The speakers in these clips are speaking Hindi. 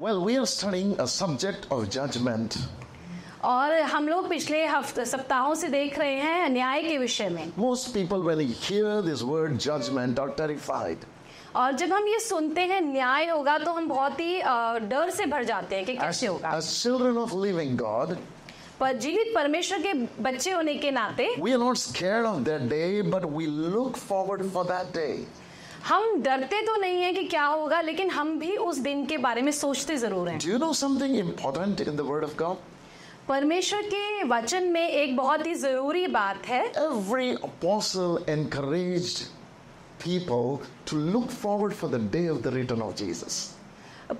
Well, we are studying a subject of judgment. और हम लोग पिछले हफ़्ते सप्ताहों से देख रहे हैं न्याय के विषय में Most people, when they hear this word judgment, are terrified. और जब हम ये सुनते हैं न्याय होगा तो हम बहुत ही अ, डर से भर जाते हैं कि As, कैसे होगा as children of living God, पर जीवित परमेश्वर के बच्चे होने के नाते we are not scared of that day, but we look forward for that day. हम डरते तो नहीं है कि क्या होगा लेकिन हम भी उस दिन के बारे में सोचते ज़रूर हैं। you know परमेश्वर के वचन में एक बहुत ही ज़रूरी बात है Every apostle encouraged people to look forward for the day of the return of Jesus.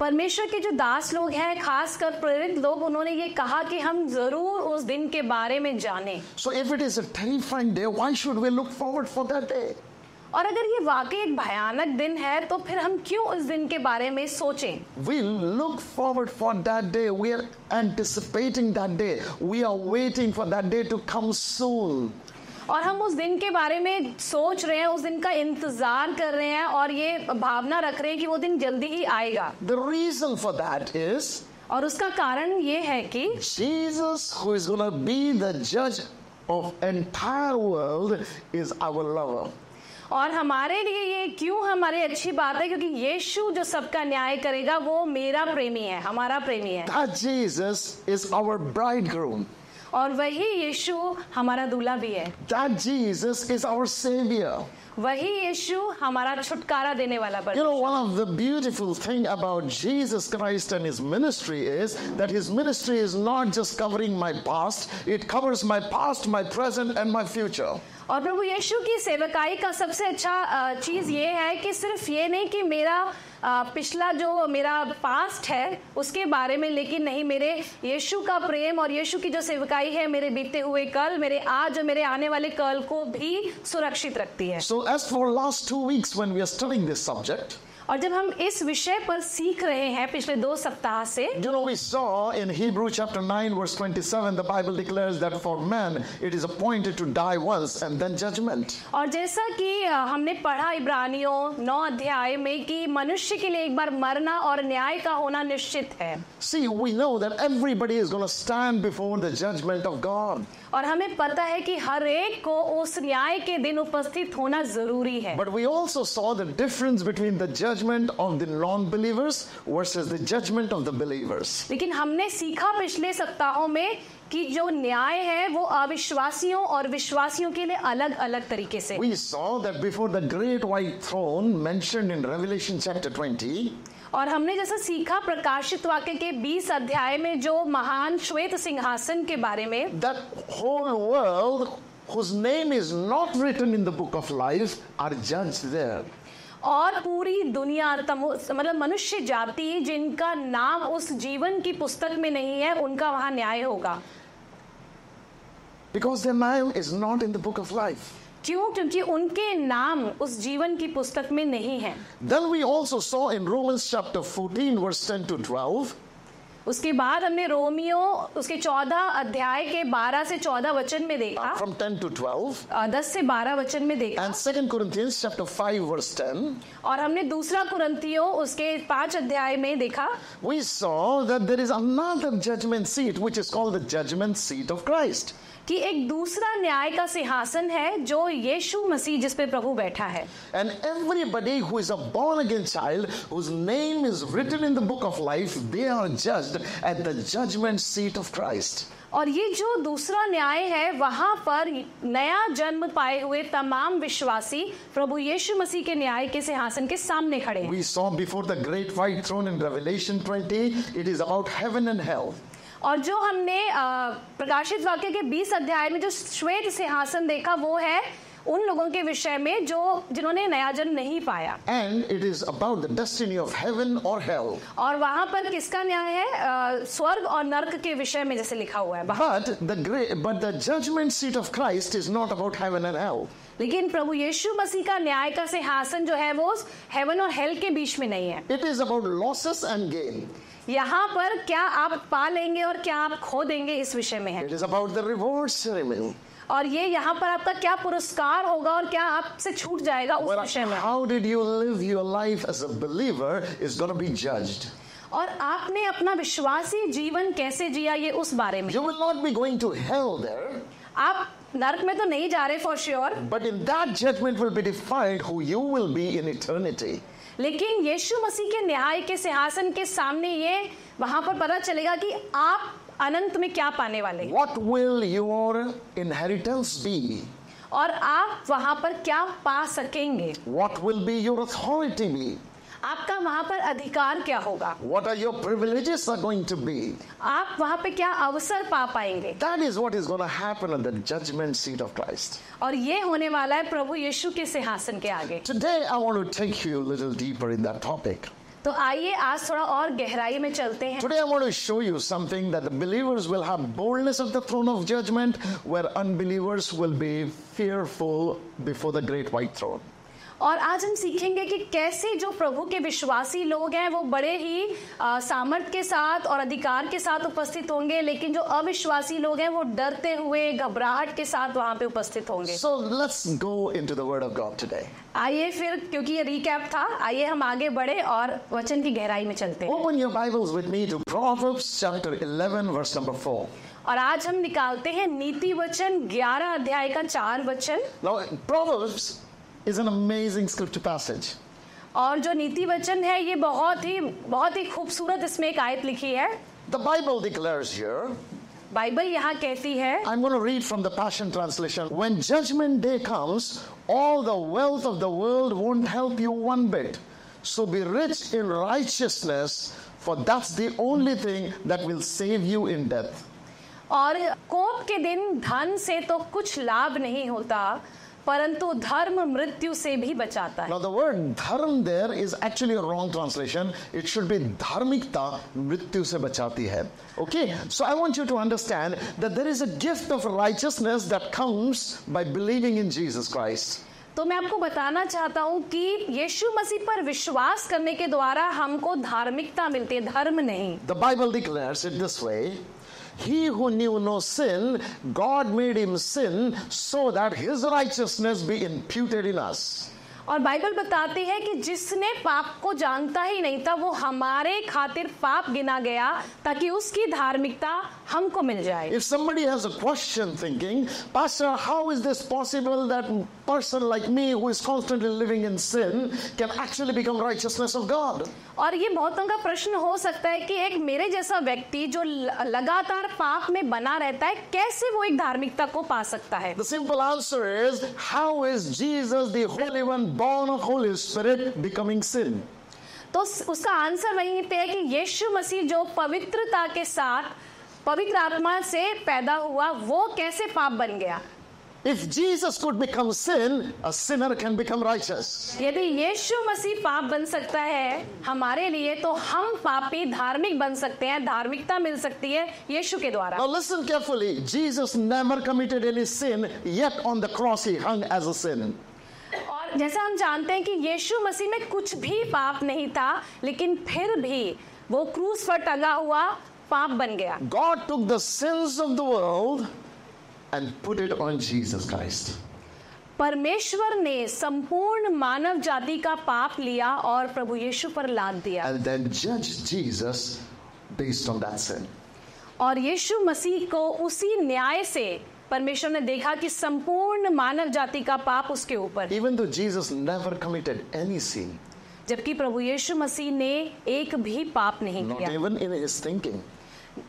परमेश्वर के जो दास लोग हैं खासकर प्रेरित लोग उन्होंने ये कहा कि हम ज़रूर उस दिन के बारे में जाने so if it is a terrifying day why should we look forward for that day और अगर ये वाकई एक भयानक दिन है तो फिर हम क्यों उस दिन के बारे में सोचें? We look forward for that day we are anticipating that day we are waiting for that day to come soon और हम उस दिन के बारे में सोच रहे हैं उस दिन का इंतज़ार कर रहे हैं और ये भावना रख रहे हैं कि वो दिन जल्दी ही आएगा। The reason for that is और उसका कारण ये है कि Jesus who is gonna be the जज of entire world is our lover और हमारे लिए ये क्यों हमारी अच्छी बात है क्योंकि यीशु जो सबका न्याय करेगा, वो मेरा प्रेमी है, हमारा प्रेमी है That Jesus is our bridegroom. और वही यीशु हमारा दूल्हा भी है। That Jesus is our saviour वही यीशु हमारा छुटकारा देने वाला बन। You know one of the beautiful thing about Jesus Christ and his ministry is that his ministry is not just covering my past it covers my past my present and my future और प्रभु यीशु की सेवकाई का सबसे अच्छा चीज़ ये है कि सिर्फ़ ये नहीं कि मेरा पिछला जो मेरा पास्ट है उसके बारे में लेकिन नहीं मेरे यीशु का प्रेम और यीशु की जो सेवकाई है मेरे बीते हुए कल मेरे आज और मेरे आने वाले कल को भी सुरक्षित रखती है। So as for last two weeks when we are studying this subject, और जब हम इस विषय पर सीख रहे हैं पिछले दो सप्ताह से you know, we saw in Hebrew chapter 9, verse 27, the Bible declares that for man it is appointed to die once and then judgment. और जैसा कि हमने पढ़ा इब्रानियों नौ अध्याय में कि मनुष्य के लिए एक बार मरना और न्याय का होना निश्चित है See, we know that everybody is going to stand before the judgment of God. और हमें पता है कि हर एक को उस न्याय के दिन उपस्थित होना ज़रूरी है। But we also saw the difference between the judgement of the non believers versus the judgement of the believers लेकिन हमने सीखा पिछले सप्ताहों में कि जो न्याय है वो अविश्वासियों और विश्वासियों के लिए अलग अलग तरीके से। We saw that before the great white throne mention in Revelation chapter 20 और हमने जैसा सीखा प्रकाशित वाक्य के 20 अध्याय में जो महान श्वेत सिंहासन के बारे में। Whole world name is not written in the book of life are judged there और पूरी दुनिया मतलब मनुष्य जाति जिनका नाम उस जीवन की पुस्तक में नहीं है उनका वहाँ न्याय होगा। Because their name is not in the book of life. क्यों क्योंकि उनके नाम उस जीवन की पुस्तक में नहीं है Then we also saw in Romans chapter 14, verse 10 to 12, उसके बाद हमने रोमियो उसके 14 अध्याय के 12 से 14 वचन में देखा from 10 to 12, 10 से 12 वचन में देखा and 2 Corinthians chapter 5, verse 10, और हमने दूसरा कुरंतियों उसके पाँच अध्याय में देखा we saw that there is another judgment seat which is called the judgment seat of Christ. कि एक दूसरा न्याय का सिंहासन है जो यीशु मसीह जिस पे प्रभु बैठा है। And everybody who is a born again child whose name is written in the book of life they are judged at the judgement seat of Christ और ये जो दूसरा न्याय है वहाँ पर नया जन्म पाए हुए तमाम विश्वासी प्रभु यीशु मसीह के न्याय के सिंहासन के सामने खड़े हैं। और जो हमने प्रकाशित वाक्य के 20 अध्याय में जो श्वेत सिंहासन देखा वो है उन लोगों के विषय में जो जिन्होंने नया जन्म नहीं पाया। And it is about the destiny of heaven or hell. और वहाँ पर किसका न्याय है? स्वर्ग और नर्क के विषय में जैसे लिखा हुआ है। But the great, but the judgment seat of Christ is not about heaven and लेकिन प्रभु यीशु मसीह का न्याय का सिंहासन जो है वो हेवन और हेल के बीच में नहीं है। It is about losses and gain. यहाँ पर क्या आप पा लेंगे और क्या आप खो देंगे इस विषय में है? और ये यहाँ पर आपका क्या पुरस्कार होगा और क्या आपसे छूट जाएगा उस विषय में? How did you live your life as a believer is gonna be जज और आपने अपना विश्वासी जीवन कैसे जिया ये उस बारे में? You will not be going to hell आप नर्क में तो नहीं जा रहे for sure but in that judgement will be defined who you will be in eternity लेकिन यीशु मसीह के न्याय के सिंहासन के सामने ये वहाँ पर पता चलेगा कि आप अनंत में क्या पाने वाले what will your inheritance be और आप वहाँ पर क्या पा सकेंगे? What will be your authority be? आपका वहां पर अधिकार क्या होगा What are your privileges are going to be? आप वहां पे क्या अवसर पा पाएंगे That is what is going to happen at the judgment seat of Christ. और ये होने वाला है प्रभु यीशु के सिंहासन के आगे Today, I want to take you a little deeper in that topic. तो आइए आज थोड़ा और गहराई में चलते हैं Today, I want to show you something that the believers will have boldness at the throne of judgment, where unbelievers will be fearful before the great white throne. और आज हम सीखेंगे कि कैसे जो प्रभु के विश्वासी लोग हैं वो बड़े ही सामर्थ्य के साथ और अधिकार के साथ उपस्थित होंगे लेकिन जो अविश्वासी लोग हैं वो डरते हुए घबराहट के साथ वहाँ पे उपस्थित होंगे So, let's go into the Word of God today. आइए फिर क्योंकि ये रिकैप था आइए हम आगे बढ़े और वचन की गहराई में चलते हैं Open your Bibles with me to Proverbs chapter 11, verse number 4. और आज हम निकालते हैं नीति वचन 11 अध्याय का चार वचन Now, Proverbs is an amazing scripture passage. और जो नीति वचन है ये बहुत ही बहुत ही खूबसूरत इसमें एक आयत लिखी है The Bible declares here, Bible यहाँ कहती है I'm going to read from the Passion Translation. When judgment day comes, all the wealth of the world won't help you one bit. So be rich in righteousness, for that's the only thing that will save you in death. और कोप के दिन धन से तो कुछ लाभ नहीं होता परंतु धर्म मृत्यु से भी बचाता है Now, the word dharm there is actually a wrong translation. It should be dharmikta, mrityu se bachati hai. Okay, so I want you to understand that there is a gift of righteousness that comes by believing in Jesus Christ. तो मैं आपको बताना चाहता हूँ कि यीशु मसीह पर विश्वास करने के द्वारा हमको धार्मिकता मिलती है धर्म नहीं The Bible declares it this way He who knew no sin, God made him sin so that his righteousness be imputed in us. और बाइबल बताती है कि जिसने पाप को जानता ही नहीं था वो हमारे खातिर पाप गिना गया ताकि उसकी धार्मिकता हमको मिल जाए If somebody has a question thinking, Pastor, how is this possible that a person like me who is constantly living in sin can actually become righteousness of God? और ये बहुतों का प्रश्न हो सकता है कि एक मेरे जैसा व्यक्ति जो लगातार पाप में बना रहता है कैसे वो एक धार्मिकता को पा सकता है The simple answer is how is Jesus, the Holy One, born of Holy Spirit, becoming sin? तो उसका आंसर वहीं पे है कि यीशु मसीह जो पवित्रता के साथ पवित्र आत्मा से पैदा हुआ वो कैसे पाप बन गया If Jesus could become sin, a sinner can become righteous. यदि यीशु मसीह पाप बन सकता है हमारे लिए तो हम पापी धार्मिक बन सकते हैं धार्मिकता मिल सकती है यीशु के द्वारा Now listen carefully. Jesus never committed any sin, yet on the cross he hung as a sin. और जैसा हम जानते हैं कि यीशु मसीह में कुछ भी पाप नहीं था लेकिन फिर भी वो क्रूस पर टंगा हुआ पाप बन गया God took the sins of the world and put it on Jesus Christ परमेश्वर ने संपूर्ण मानव जाति का पाप लिया और प्रभु यीशु पर लाद दिया। एंड देन जज Jesus based on that sin और यीशु मसीह को उसी न्याय से परमेश्वर ने देखा कि संपूर्ण मानव जाति का पाप उसके ऊपर। Even though Jesus never committed any sin जबकि प्रभु यीशु मसीह ने एक भी पाप नहीं Not किया। इवन इन हिज थिंकिंग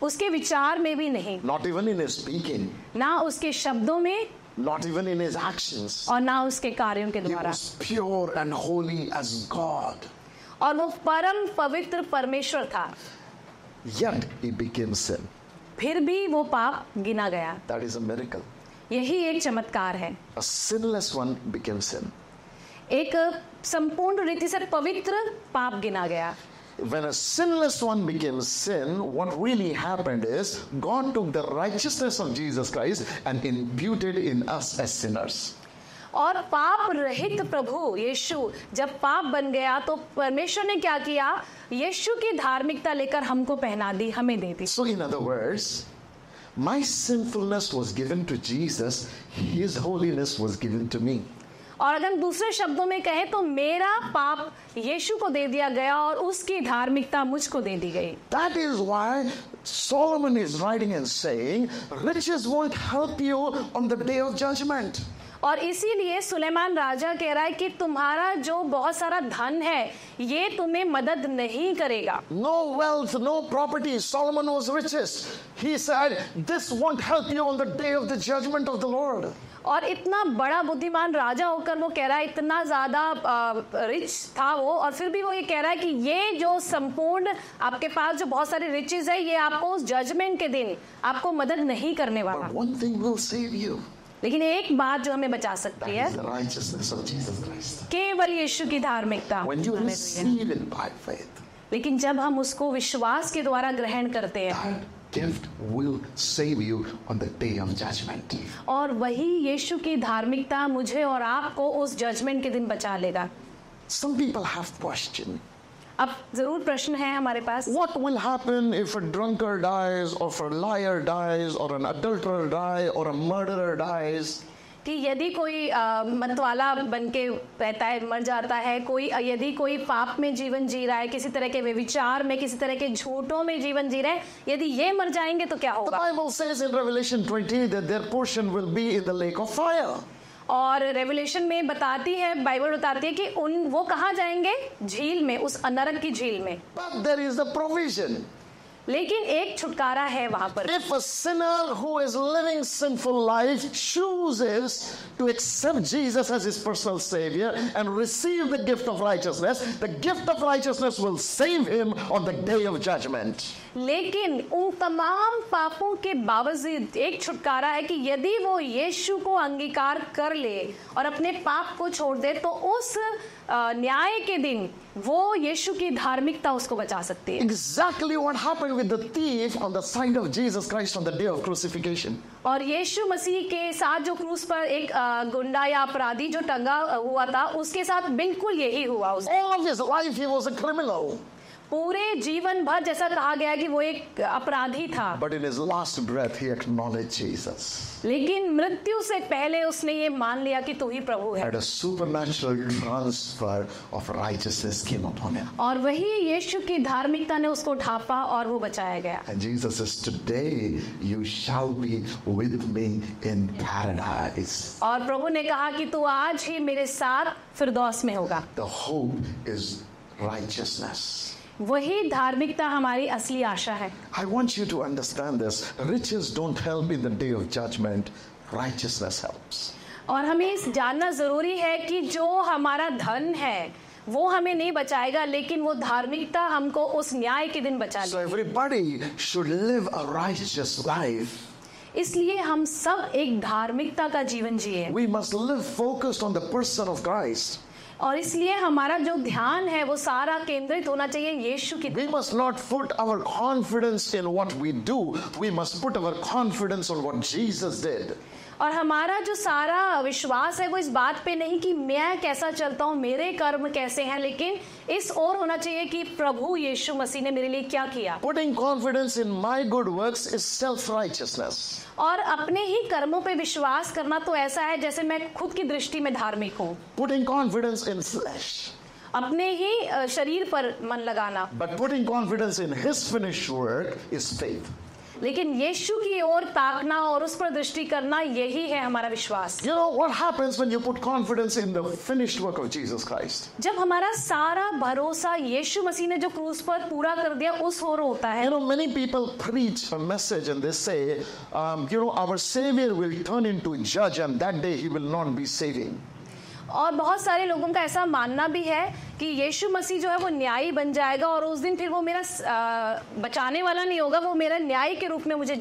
उसके विचार में भी नहीं even in his speaking, ना उसके शब्दों में not even in his actions. और ना उसके कार्यों के He द्वारा was pure and holy as God. और वो परम पवित्र परमेश्वर था Yet he became sin. फिर भी वो पाप गिना गया That is a miracle. यही एक चमत्कार है A sinless one became sin. एक संपूर्ण रीति से पवित्र पाप गिना गया When a sinless one became sin, what really happened is God took the righteousness of Jesus Christ and imputed in us as sinners. और पाप रहित प्रभु यीशु जब पाप बन गया तो परमेश्वर ने क्या किया यीशु की धार्मिकता लेकर हमको पहना दी हमें दे दी So, in other words, my sinfulness was given to Jesus, His holiness was given to me. और अगर हम दूसरे शब्दों में कहें तो मेरा पाप यीशु को दे दिया गया और उसकी धार्मिकता मुझको दे दी गई। That is why Solomon is writing and saying, riches won't help you on the day of judgment. और इसीलिए सुलेमान राजा कह रहा है कि तुम्हारा जो बहुत सारा धन है ये तुम्हें मदद नहीं करेगा। No wealth no property Solomon was richest he said this won't help you on the day of the judgement of the Lord और इतना बड़ा बुद्धिमान राजा होकर वो कह रहा है इतना ज़्यादा रिच था वो। और फिर भी वो ये कह रहा है कि ये जो संपूर्ण आपके पास जो बहुत सारे रिचेस है ये आपको उस जजमेंट के दिन आपको मदद नहीं करने वाला। लेकिन एक बात जो हमें बचा सकती है. केवल यीशु की धार्मिकता। लेकिन जब हम उसको विश्वास के द्वारा ग्रहण करते हैं gift will save you on the day of judgment. और वही यीशु की धार्मिकता मुझे और आपको उस जजमेंट के दिन बचा लेगा Some people have question. अब जरूर प्रश्न है हमारे पास What will happen if a drunkard dies, or if a liar dies, or an adulterer dies, or a murderer dies? कि यदि कोई मतवाला बन के रहता है मर जाता है कोई यदि कोई पाप में जीवन जी रहा है किसी तरह के व्यभिचार में किसी तरह के झूठों में जीवन जी रहे हैं यदि ये मर जाएँगे तो क्या The होगा Bible says in Revelation 20 that their portion will be in the lake of fire. और रेवोल्यूशन में बताती है बाइबल बताती है कि उन वो कहाँ जाएँगे झील में उस अनरक की झील में But there is a provision. लेकिन एक छुटकारा है वहां पर If a sinner who is living sinful life chooses to accept Jesus as his personal savior and receive the gift of righteousness, the gift of righteousness will save him on the day of judgment. लेकिन उन तमाम पापों के बावजूद एक छुटकारा है कि यदि वो यीशु को अंगीकार कर ले और अपने पाप को छोड़ दे तो उस न्याय के दिन वो यीशु की धार्मिकता उसको बचा सकती है Exactly what happened with the thief on the side of Jesus Christ on the day of crucifixion. और यीशु मसीह के साथ जो क्रूस पर एक गुंडा या अपराधी जो टंगा हुआ था उसके साथ बिल्कुल यही हुआ उस All of his life he was a criminal. पूरे जीवन भर जैसा कहा गया कि वो एक अपराधी था। But in last breath he acknowledge Jesus लेकिन मृत्यु से पहले उसने ये मान लिया कि तू ही प्रभु है। At a supernatural transfer of righteousness came upon him और वही यीशु की धार्मिकता ने उसको ढापा और वो बचाया गया। And Jesus is today you shall be with me in paradise और प्रभु ने कहा कि तू आज ही मेरे साथ फिरदौस में होगा। द होप इज़ वही धार्मिकता हमारी असली आशा है I want you to understand this. Riches don't help in the day of judgment, righteousness helps. और हमें इस जानना ज़रूरी है कि जो हमारा धन है वो हमें नहीं बचाएगा लेकिन वो धार्मिकता हमको उस न्याय के दिन बचा So everybody should live a righteous life. इसलिए हम सब एक धार्मिकता का जीवन जिए We must live focused on the person of Christ. और इसलिए हमारा जो ध्यान है वो सारा केंद्रित होना चाहिए यीशु की we must not put our confidence in what we do we must put our confidence on what Jesus did और हमारा जो सारा विश्वास है वो इस बात पे नहीं कि मैं कैसा चलता हूँ मेरे कर्म कैसे हैं लेकिन इस ओर होना चाहिए कि प्रभु यीशु मसीह ने मेरे लिए क्या किया Putting confidence in my good works is self righteousness. और अपने ही कर्मों पे विश्वास करना तो ऐसा है जैसे मैं खुद की दृष्टि में धार्मिक हूँ Putting confidence in flesh. अपने ही शरीर पर मन लगाना but putting confidence in His finished work is faith. लेकिन यीशु की ओर ताकना और उस पर दृष्टि करना यही है हमारा विश्वास You know what happens when you put confidence in the finished work of Jesus Christ? जब हमारा सारा भरोसा यीशु मसीह ने जो क्रूस पर पूरा कर दिया उस ओर होता है You know, many people preach a message and they say, um, you know, our Savior will turn into a judge and that day He will not be saving. और बहुत सारे लोगों का ऐसा मानना भी है कि यीशु मसीह जो है वो न्यायी बन जाएगा और उस दिन फिर वो मेरा बचाने वाला नहीं होगा वो मेरा न्याय के रूप में मुझे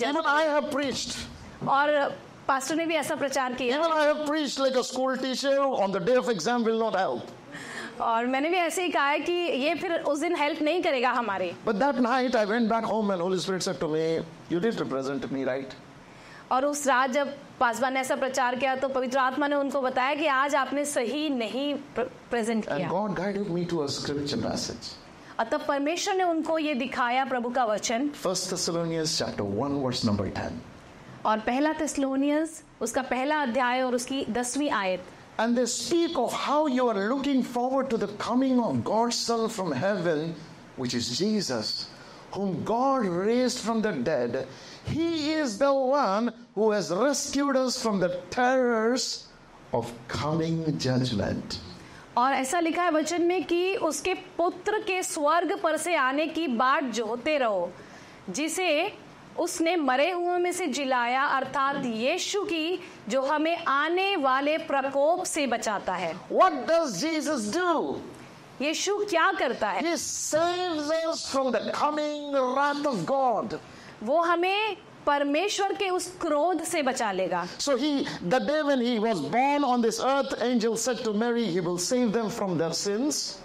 और पास्टर ने भी ऐसा प्रचार किया। और मैंने भी ऐसे ही कहा है कि ये फिर उस दिन हेल्प नहीं करेगा हमारे। और उस रात जब पासवान ने ऐसा प्रचार किया तो पवित्र आत्मा ने उनको बताया कि आज आपने सही नहीं प्रेजेंट किया तब परमेश्वर ने उनको ये दिखाया प्रभु का वचन 1 Thessalonians chapter 1 verse number 10. और पहला थिस्सलुनीयंस उसका पहला अध्याय और उसकी दसवीं आयत and they speak of how you are looking forward to the coming of God's Son from heaven, which is Jesus, whom God raised from the dead. He is the one who has rescued us from the terrors of coming judgment. और ऐसा लिखा है वचन में कि उसके पुत्र के स्वर्ग पर से आने की बाट जोते रहो जिसे उसने मरे हुओं में से जिलाया अर्थात यीशु की जो हमें आने वाले प्रकोप से बचाता है What does Jesus do? यीशु क्या करता है He saves us from the coming wrath of God. वो हमें परमेश्वर के उस क्रोध से बचा लेगा। So he the day when he was born on this earth angel said to Mary he will save them from their sins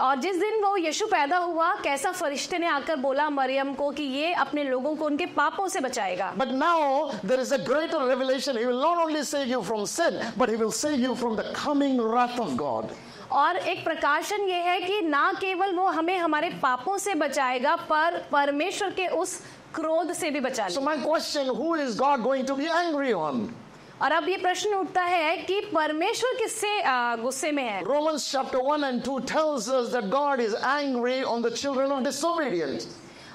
और जिस दिन वो यीशु पैदा हुआ कैसा फरिश्ते ने आकर बोला मरियम को कि ये अपने लोगों को उनके पापों से बचाएगा? But now there is a greater revolution he will not only save you from sin but he will save you from the coming wrath of God और एक प्रकाशन ये है कि ना केवल वो हमें हमारे पापों से बचाएगा पर परमेश्वर के उस क्रोध से भी बचा So my question, who is God going to be angry on? और अब ये प्रश्न उठता है कि परमेश्वर किससे गुस्से में है Romans chapter 1 and 2 tells us that God is angry on the children of disobedience.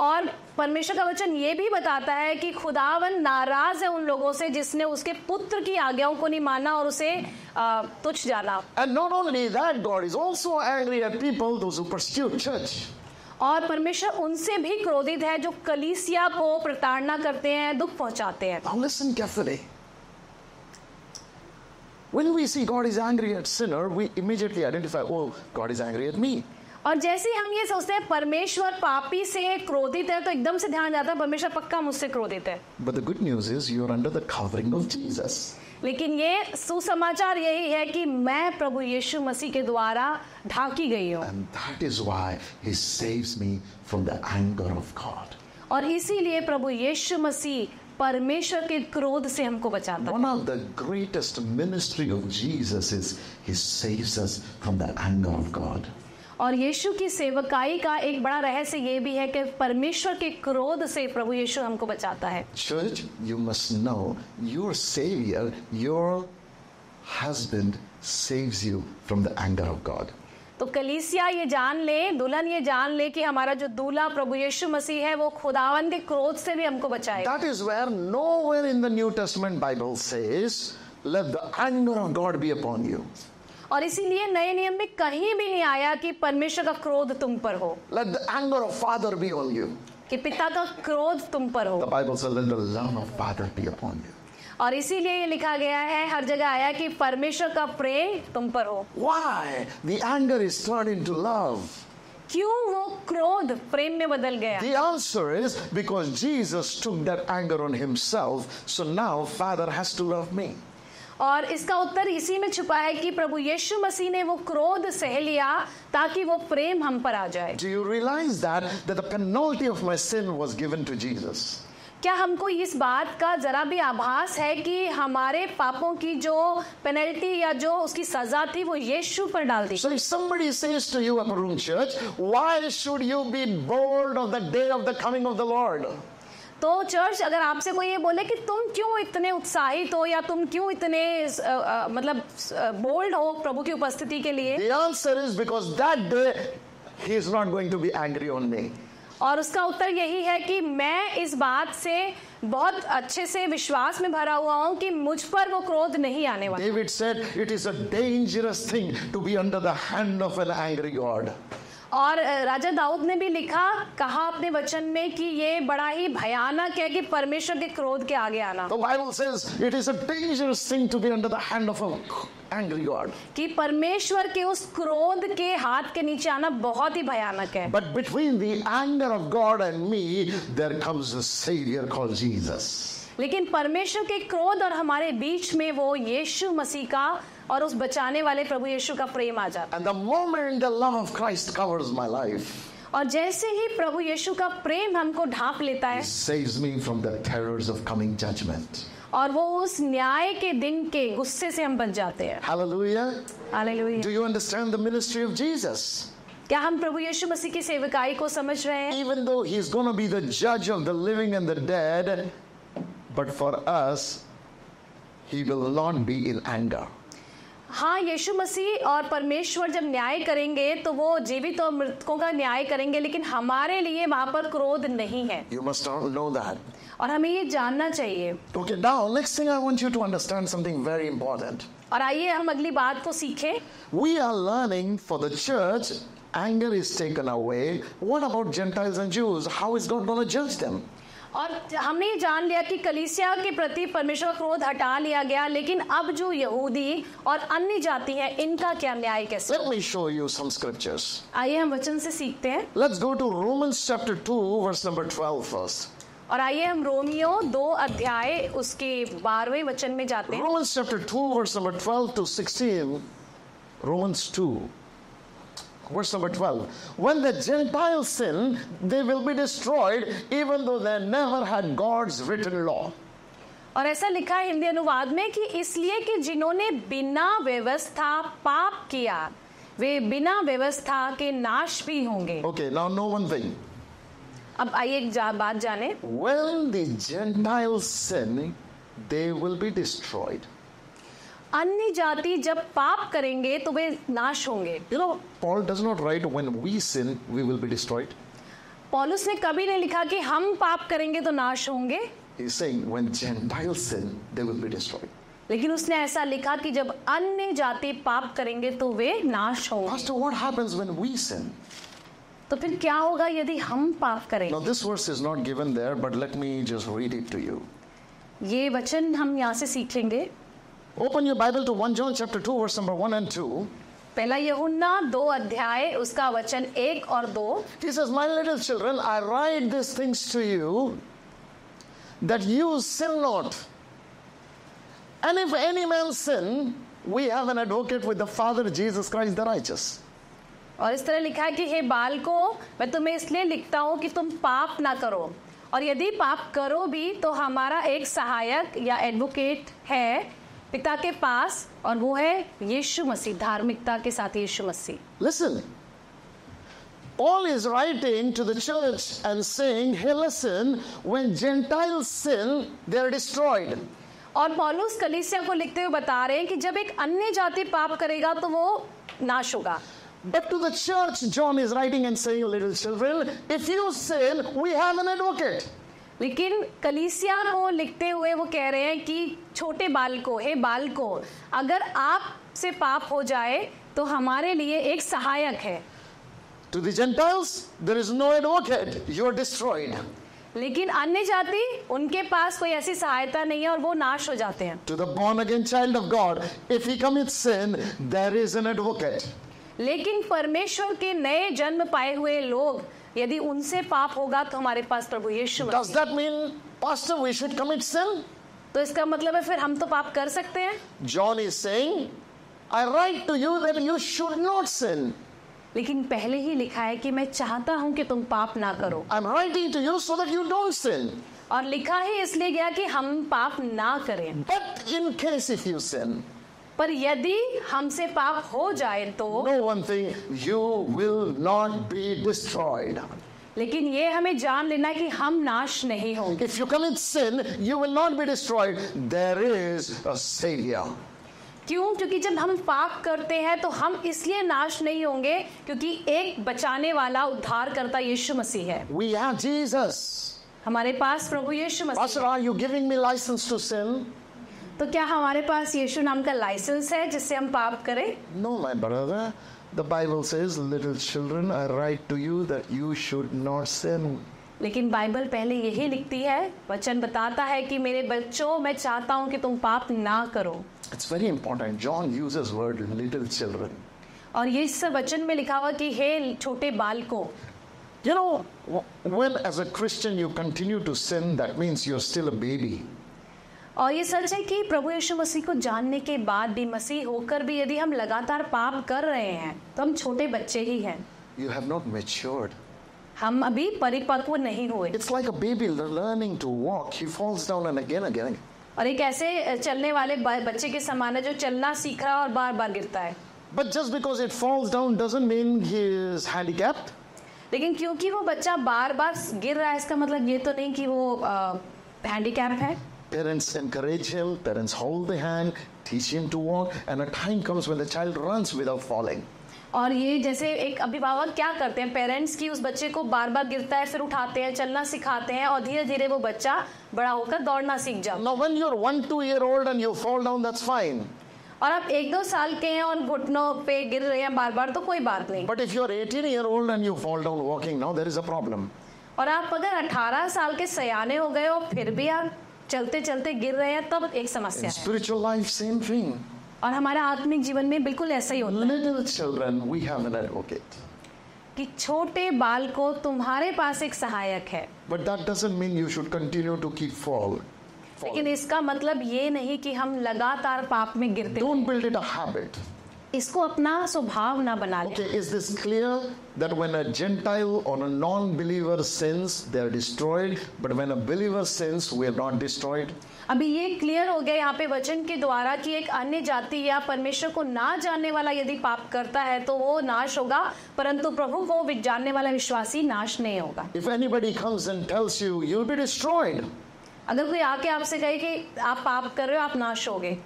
और परमेश्वर का वचन ये भी बताता है कि खुदावन नाराज़ है उन लोगों से जिसने उसके पुत्र की आज्ञाओं को नहीं माना और उसे तुच्छ जाना। And not only that God is also angry at people those who persecute church और परमेश्वर उनसे भी क्रोधित है जो कलीसिया को प्रताड़ना करते हैं दुख पहुंचाते हैं। Now listen carefully When we see God is angry at sinner, we immediately identify, oh, God is angry at me. और जैसे ही हम ये सोचते हैं परमेश्वर पापी से क्रोधित है तो एकदम से ध्यान जाता है परमेश्वर पक्का मुझसे क्रोधित है। But the good news is you are under the covering of Jesus लेकिन ये सुसमाचार यही है कि मैं प्रभु यीशु मसीह के द्वारा ढाकी गई हूँ। And that is why he saves me from the anger of God और इसीलिए प्रभु यीशु मसीह परमेश्वर के क्रोध से हमको बचाता है। One of the greatest ministry of Jesus is he saves us from the anger of God और यीशु की सेवकाई का एक बड़ा रहस्य ये भी है कि परमेश्वर के क्रोध से प्रभु यीशु हमको बचाता है। Church you must know your saviour your husband saves anger of God तो कलीसिया ये जान ले दुल्हन ये जान ले कि हमारा जो दूल्हा प्रभु यीशु मसीह है वो खुदावन के क्रोध से भी हमको बचाए that is where nowhere in the New Testament Bible says let the anger of God be upon you और इसीलिए नए नियम में कहीं भी नहीं आया कि परमेश्वर का क्रोध तुम पर हो Let the anger of Father be on you. कि पिता का क्रोध तुम पर The हो Bible says, let the love of Father be upon you. और इसीलिए ये लिखा गया है हर जगह आया कि परमेश्वर का प्रेम तुम पर हो Why? The anger is turned into love. क्यों वो क्रोध प्रेम में बदल गया The answer is because Jesus took that anger on himself. So now Father has to love me. और इसका उत्तर इसी में छुपा है कि प्रभु यीशु मसीह ने वो क्रोध सह लिया ताकि वो प्रेम हम पर आ जाए। Do you realise that that the penalty of my sin was given to Jesus क्या हमको इस बात का जरा भी आभास है कि हमारे पापों की जो पेनल्टी या जो उसकी सजा थी वो यीशु पर डाल दी? Somebody says to you upper church why should you be bold of the day of the coming of the Lord तो चर्च अगर आपसे कोई ये बोले कि तुम क्यों इतने उत्साहित हो या तुम क्यों इतने अ, अ, मतलब बोल्ड हो प्रभु की उपस्थिति के लिए The answer is because that day he is not going to be angry on me. और उसका उत्तर यही है कि मैं इस बात से बहुत अच्छे से विश्वास में भरा हुआ हूँ कि मुझ पर वो क्रोध नहीं आने वाला David said, It is a dangerous thing to be under the hand of an angry God. और राजा दाऊद ने भी लिखा कहा अपने वचन में कि ये बड़ा ही भयानक है कि परमेश्वर के क्रोध के आगे आना। The Bible says it is a dangerous thing to be under the hand of a angry God कि परमेश्वर के उस क्रोध के हाथ के नीचे आना बहुत ही भयानक है। But between the anger of God and me there comes a saviour called Jesus लेकिन परमेश्वर के क्रोध और हमारे बीच में वो यीशु मसीह का और उस बचाने वाले प्रभु यीशु का प्रेम आ जाता And the moment the love of Christ covers my life, और जैसे ही प्रभु यीशु का प्रेम हमको ढांप लेता है saves me from the terrors of coming judgment. और वो उस न्याय के दिन के गुस्से से हम बच जाते हैं Hallelujah. Hallelujah Do you understand the ministry of Jesus? क्या हम प्रभु यीशु मसीह की सेवकाई को समझ रहे हैं Even though he's going to be the judge of the living and the dead, but for us, he will not be in anger. हाँ यीशु मसीह और परमेश्वर जब न्याय करेंगे तो वो जीवित और मृतकों का न्याय करेंगे लेकिन हमारे लिए वहाँ पर क्रोध नहीं है। यू मस्ट नो दैट और हमें ये जानना चाहिए। Okay now next thing I want you to understand something very important और आइए हम अगली बात को सीखे। We are learning for the church anger is taken away what about Gentiles and Jews how is God gonna जज देम और हमने ये जान लिया कि कलीसिया के प्रति परमेश्वर क्रोध हटा लिया गया लेकिन अब जो यहूदी और अन्य जाति हैं इनका क्या न्याय कैसे Let me show you some scriptures. आइए हम वचन से सीखते हैं Let's go to Romans chapter 2, verse number 12 first. और आइए हम रोमियो दो अध्याय उसके बारहवें वचन में जाते हैं Romans chapter 2, verse number 12 to 16. Romans 2, verse number 12. When the Gentiles sin, they will be destroyed, even though they never had God's written law. और ऐसा लिखा है हिंदी अनुवाद में कि इसलिए कि जिन्होंने बिना व्यवस्था पाप किया वे बिना व्यवस्था के नाश भी होंगे Okay, now know one thing. अब आइए एक जा, बात जाने When the Gentiles sin, they will be destroyed. अन्य जाति जब पाप करेंगे तो वे नाश होंगे। Paul does not write when we sin we will be destroyed पॉलस ने कभी नहीं लिखा कि हम पाप करेंगे तो नाश होंगे। लेकिन उसने ऐसा लिखा कि जब अन्य जाति पाप करेंगे तो वे नाश होंगे। तो फिर क्या होगा यदि हम पाप करेंगे ये वचन हम यहाँ से सीखेंगे Open your Bible to 1 John chapter 2, verse number 1 and 2. पहला यहुन्ना दो अध्याय उसका वचन एक और दो He says, My little children, I write these things to you that you sin not. And if any man sin, we have an advocate with the Father, Jesus Christ the righteous. और इस तरह लिखा है कि हे बाल को मैं तुम्हें इसलिए लिखता हूँ कि तुम पाप ना करो और यदि पाप करो भी तो हमारा एक सहायक या एडवोकेट है पिता के पास और वो है यीशु मसीह धार्मिकता के साथ यीशु मसीह Listen. Paul is writing to the church and saying, Hey, listen, when Gentiles sin, they are destroyed. और पौलुस कलीसिया को लिखते हुए बता रहे हैं कि जब एक अन्य जाति पाप करेगा तो वो नाश होगा But to the church, John is writing and saying, Little children, if you sin, we have an advocate. लेकिन कलीसिया को लिखते हुए वो कह रहे हैं कि छोटे बाल को हे बाल को अगर आप से पाप हो जाए तो हमारे लिए एक सहायक है To the Gentiles, there is no advocate. You are destroyed. लेकिन अन्य जाति उनके पास कोई ऐसी सहायता नहीं है और वो नाश हो जाते हैं To the born again child of God, if he commits sin, there is an advocate. लेकिन परमेश्वर के नए जन्म पाए हुए लोग यदि उनसे पाप होगा तो हमारे पास प्रभु यीशु Does that mean, Pastor, we should commit sin? तो इसका मतलब है फिर हम तो पाप कर सकते हैं John is saying, I write to you that you should not sin. लेकिन पहले ही लिखा है कि मैं चाहता हूँ कि तुम पाप ना करो I'm writing to you so that you don't sin. और लिखा ही इसलिए गया कि हम पाप ना करें But in case if you sin, पर यदि हमसे पाप हो जाए तो? Know one thing you will not be destroyed लेकिन ये हमें जान लेना है कि हम नाश नहीं होंगे। If you commit sin you will not be destroyed there is a saviour क्यों? क्योंकि जब हम पाप करते हैं तो हम इसलिए नाश नहीं होंगे क्योंकि एक बचाने वाला उद्धार करता यीशु मसीह है। वी हैव जीसस हमारे पास प्रभु यीशु मसीह are you giving me licence to sin तो क्या हमारे पास यीशु नाम का लाइसेंस है जिससे हम पाप करें? No my brother the Bible says little children I write to you that you should not sin लेकिन बाइबल पहले यही लिखती है वचन बताता है कि मेरे बच्चों मैं चाहता हूँ कि तुम पाप ना करो। It's very important John uses word little children और ये इस वचन में लिखा हुआ कि हे छोटे बालकों you know when as a Christian you continue to sin that means you are still a baby और ये सच है कि प्रभु यीशु मसीह को जानने के बाद भी मसीह होकर भी यदि हम लगातार पाप कर रहे हैं तो हम छोटे बच्चे ही हैं You have not matured. हम अभी परिपक्व नहीं हुए It's like a baby learning to walk. He falls down and again, again. और एक ऐसे चलने वाले बच्चे के समान है जो चलना सीख रहा है और बार बार गिरता है But just because it falls down doesn't mean he is handicapped. लेकिन क्योंकि वो बच्चा बार बार गिर रहा है इसका मतलब ये तो नहीं कि वो हैंडीकैप है parents encourage him parents hold the hand teach him to walk and a time comes when the child runs without falling. और ये जैसे एक अभिभावक क्या करते हैं? पेरेंट्स की उस बच्चे को बार बार गिरता है फिर उठाते हैं चलना सिखाते हैं और धीरे धीरे वो बच्चा बड़ा होकर दौड़ना सीख जाए और आप एक दो साल के हैं और घुटनों पे गिर रहे हैं बार बार तो कोई बात नहीं। But if you eighteen year old and you fall down walking now there is a problem और आप अगर 18 साल के सयाने हो गए हो फिर भी आप चलते चलते गिर रहे हैं तब एक समस्या स्पिरिचुअल लाइफ सेम थिंग और हमारा आत्मिक जीवन में बिल्कुल ऐसा ही होता Little है children, we have an advocate. कि छोटे बाल को तुम्हारे पास एक सहायक है। But that doesn't mean you should continue to keep fall लेकिन इसका मतलब ये नहीं कि हम लगातार पाप में गिरते डोंट इसको अपना स्वभाव ना बना ले is this clear that when a Gentile or a non believer sins, they are destroyed, but when a believer sins, we are not destroyed? अभी ये क्लियर हो गया यहाँ पे वचन के द्वारा कि एक अन्य जाति या परमेश्वर को ना जानने वाला यदि पाप करता है तो वो नाश होगा परंतु प्रभु को वि- जानने वाला विश्वासी नाश नहीं होगा If anybody comes and tells you, you'll be destroyed, अगर कोई आके आपसे कहे कि आप पाप कर रहे हो आप नाश होगे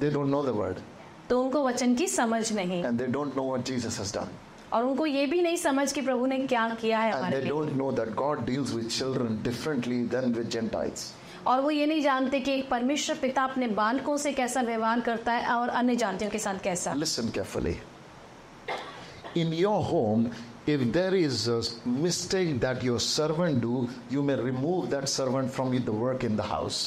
they don't know the word तो उनको वचन की समझ नहीं। And they don't know what Jesus has done और उनको ये भी नहीं समझ कि प्रभु ने क्या किया है and they don't know that God deals with children differently than with Gentiles और वो ये नहीं जानते कि एक परमेश्वर पिता अपने बालकों से कैसा व्यवहार करता है और अन्य जातियों के साथ कैसा। Listen carefully in your home If there is a mistake that your servant do, you may remove that servant from the work in the house.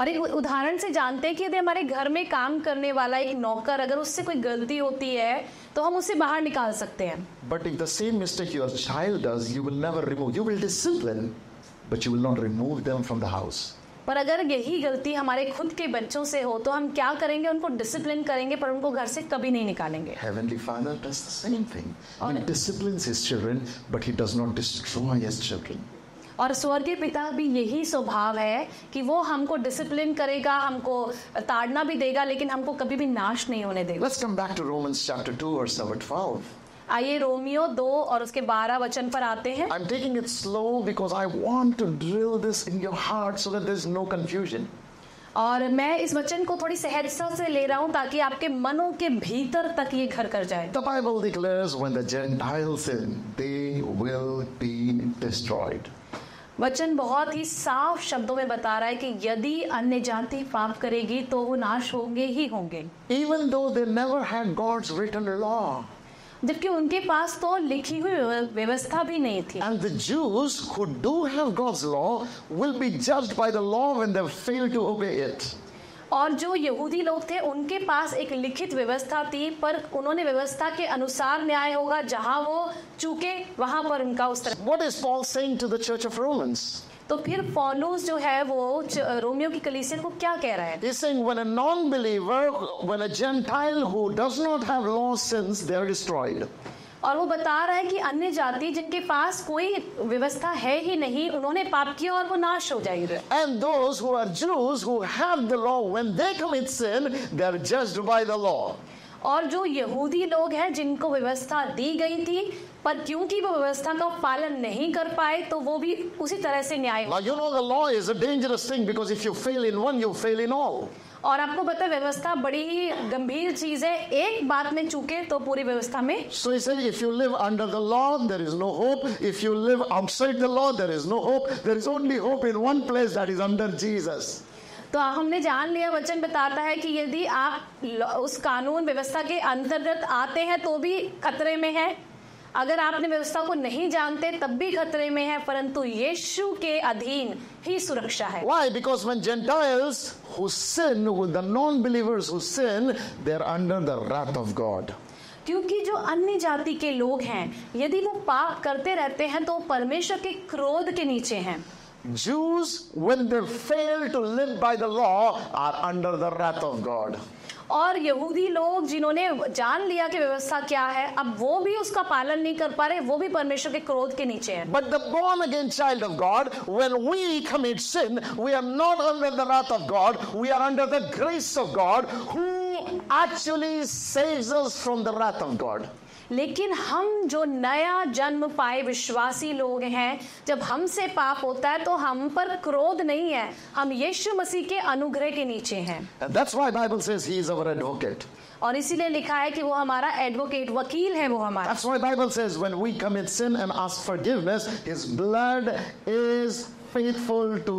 और एक उदाहरण से जानते हैं कि यदि हमारे घर में काम करने वाला एक नौकर अगर उससे कोई गलती होती है तो हम उसे बाहर निकाल सकते हैं। But if the same mistake your child house पर अगर यही गलती हमारे खुद के बच्चों से हो तो हम क्या करेंगे? उनको डिसिप्लिन करेंगे पर उनको घर से कभी नहीं निकालेंगे। हेवनली और स्वर्गीय पिता भी यही स्वभाव है कि वो हमको डिसिप्लिन करेगा हमको ताड़ना भी देगा लेकिन हमको कभी भी नाश नहीं होने देगा। आइए रोमियो दो और उसके बारह वचन पर आते हैं। और मैं इस वचन को थोड़ी सहजता से ले रहा हूँ ताकि आपके मनो के भीतर तक ये घर कर जाए। The Bible declares when the Gentiles they will be destroyed वचन बहुत ही साफ़ शब्दों में बता रहा है कि यदि अन्य जाति पाप करेगी तो वो नाश होंगे ही होंगे। इवन दो लॉ जबकि उनके पास तो लिखी हुई व्यवस्था भी नहीं थी। And the Jews who do have God's law will be judged by the law when they fail to obey it और जो यहूदी लोग थे उनके पास एक लिखित व्यवस्था थी पर उन्होंने व्यवस्था के अनुसार न्याय होगा जहाँ वो चूके वहाँ पर उनका उत्तर what is Paul saying to the church of Rome तो फिर पॉलोस जो है वो रोमियो की कलीसिया को क्या कह रहा है? और वो बता रहा है कि अन्य जाति जिनके पास कोई व्यवस्था है ही नहीं उन्होंने पाप किया और वो नाश हो जाएँगे। और जो यहूदी लोग हैं जिनको व्यवस्था दी गई थी पर क्योंकि वो व्यवस्था का पालन नहीं कर पाए तो वो भी उसी तरह से न्याय because if you fail in all और आपको पता है व्यवस्था बड़ी ही गंभीर चीज़ है। एक बात में चूके तो पूरी व्यवस्था में law there is no hope if you live is under Jesus तो हमने जान लिया वचन बताता है कि यदि आप उस कानून व्यवस्था के अंतर्गत आते हैं तो भी खतरे में है। अगर आपने व्यवस्था को नहीं जानते तब भी खतरे में है परंतु यीशु के अधीन ही सुरक्षा है Why? Because when Gentiles who sin, with the non believers who sin, they are under the wrath of God. क्योंकि जो अन्य जाति के लोग हैं यदि वो पाप करते रहते हैं तो परमेश्वर के क्रोध के नीचे हैं Jews, when they fail to live by the law, are under the wrath of God. और यहूदी लोग जिन्होंने जान लिया कि व्यवस्था क्या है, अब वो भी उसका पालन नहीं कर पा रहे, वो भी परमेश्वर के क्रोध के नीचे हैं। But the born again child of God when we commit sin we are not under the wrath of God we are under the grace of God who actually saves from the wrath of God लेकिन हम जो नया जन्म पाए विश्वासी लोग हैं जब हमसे पाप होता है तो हम पर क्रोध नहीं है। हम यीशु मसीह के अनुग्रह के नीचे हैं। That's why Bible says he is our advocate और इसीलिए लिखा है कि वो हमारा एडवोकेट वकील है वो हमारा। That's why Bible says when we commit sin and ask forgiveness his blood is faithful to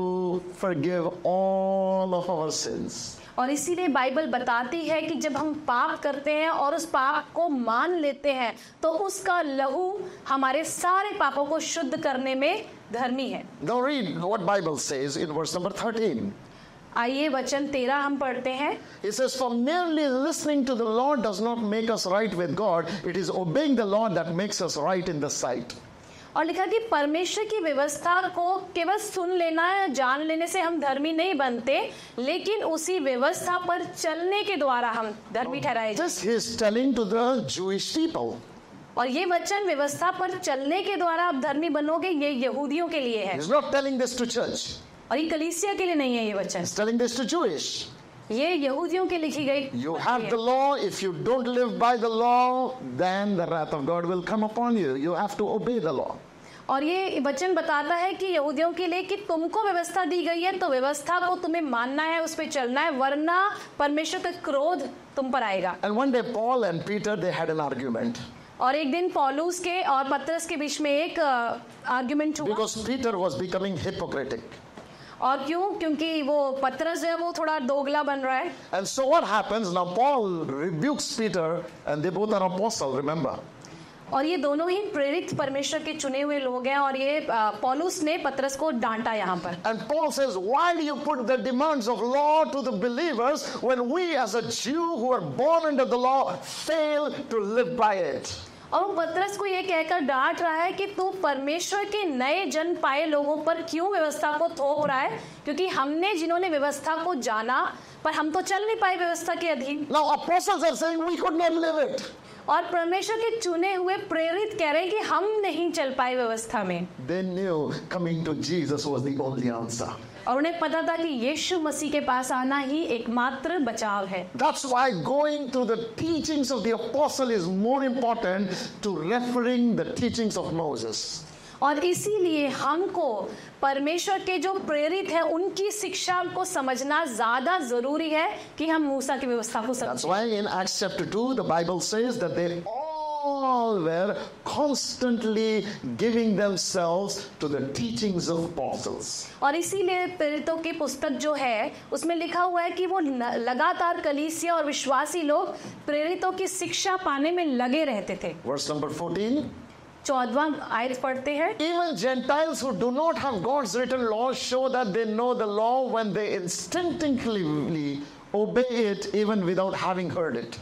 forgive all of our sins. और इसीलिए बाइबल बताती है कि जब हम पाप करते हैं और उस पाप को मान लेते हैं तो उसका लहू हमारे सारे पापों को शुद्ध करने में धर्मी है Now read what Bible says in verse number 13. आइए वचन तेरह हम पढ़ते हैं It says, For merely listening to the Lord does not make us right with God, it is obeying the Lord that makes us right in the sight. और लिखा कि परमेश्वर की व्यवस्था को केवल सुन लेना या जान लेने से हम धर्मी नहीं बनते लेकिन उसी व्यवस्था पर चलने के द्वारा हम धर्मी ठहराए और ये वचन व्यवस्था पर चलने के द्वारा आप धर्मी बनोगे ये यहूदियों के लिए है. और ये कलीसिया के लिए नहीं है ये वचन। ये यहूदियों के लिखी गई you have the law if you don't live by the law then the wrath of God will come upon you you have to obey the law और ये वचन बताता है कि यहूदियों के लिए कि तुमको व्यवस्था दी गई है तो व्यवस्था को तुम्हें मानना है उस पर चलना है वरना परमेश्वर का क्रोध तुम पर आएगा। And one day Paul and Peter they had an argument और एक दिन पॉलूस के और पत्रस के बीच में एक आर्ग्यूमेंट हुआ। Because Peter was becoming hypocritic और क्यों? क्योंकि वो पत्रस जो है वो थोड़ा दोगला बन रहा है। And so what happens now Paul rebukes Peter and they both are apostle remember और ये दोनों ही प्रेरित परमेश्वर के चुने हुए लोग हैं और ये पॉलुस ने पत्रस को डांटा यहाँ पर। And Paul says why do you put the demands of law to the believers when we as a Jew who are born under the law fail to live by it और वो पत्रस को ये कहकर डांट रहा है कि तू परमेश्वर के नए जन्म पाए लोगों पर क्यों व्यवस्था को थोप रहा है क्योंकि हमने जिन्होंने व्यवस्था को जाना पर हम तो चल नहीं पाए व्यवस्था के अधीन Now, apostles are saying we could not live it. और परमेश्वर के चुने हुए प्रेरित कह रहे हैं कि हम नहीं चल पाए व्यवस्था में They knew coming to Jesus was the only answer. और उन्हें पता था कि यीशु मसीह के पास आना ही एकमात्र बचाव है That's why going to the teachings of the apostle is more important to referring the teachings of Moses. और इसीलिए हमको परमेश्वर के जो प्रेरित है उनकी शिक्षा को समझना ज़्यादा ज़रूरी है कि हम मूसा की व्यवस्था को समझें That's why in Acts chapter 2, the Bible says that they all were constantly giving themselves to the teachings of apostles. और इसीलिए प्रेरितों की पुस्तक जो है उसमें लिखा हुआ है कि वो न- लगातार कलीसिया और विश्वासी लोग प्रेरितों की शिक्षा पाने में लगे रहते थे Verse number 14 चौदवा आयत पढ़ते हैं Even Gentiles who do not have God's written law show that they know the law when they instinctively obey it even without having heard it.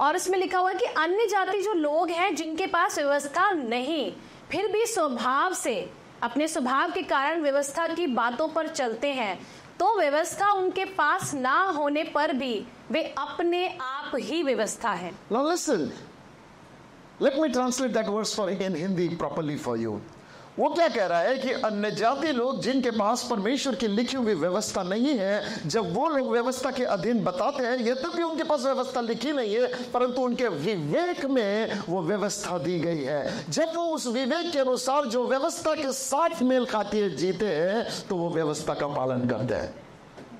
और इसमें लिखा हुआ है कि अन्य जाति जो लोग हैं, जिनके पास व्यवस्था नहीं, फिर भी स्वभाव से, अपने स्वभाव के कारण व्यवस्था की बातों पर चलते हैं तो व्यवस्था उनके पास ना होने पर भी वे अपने आप ही व्यवस्था है Now listen. Let me translate that verse for, in Hindi properly for you. वो क्या कह रहा है कि अन्य जाति लोग जिनके पास परमेश्वर की लिखी हुई व्यवस्था नहीं है जब वो लोग व्यवस्था के अधीन बताते हैं ये तब भी उनके पास व्यवस्था लिखी नहीं है परंतु उनके विवेक में वो व्यवस्था दी गई है जब वो उस विवेक के अनुसार जो व्यवस्था के साथ मेल खाती है जीते हैं तो वो व्यवस्था का पालन करते हैं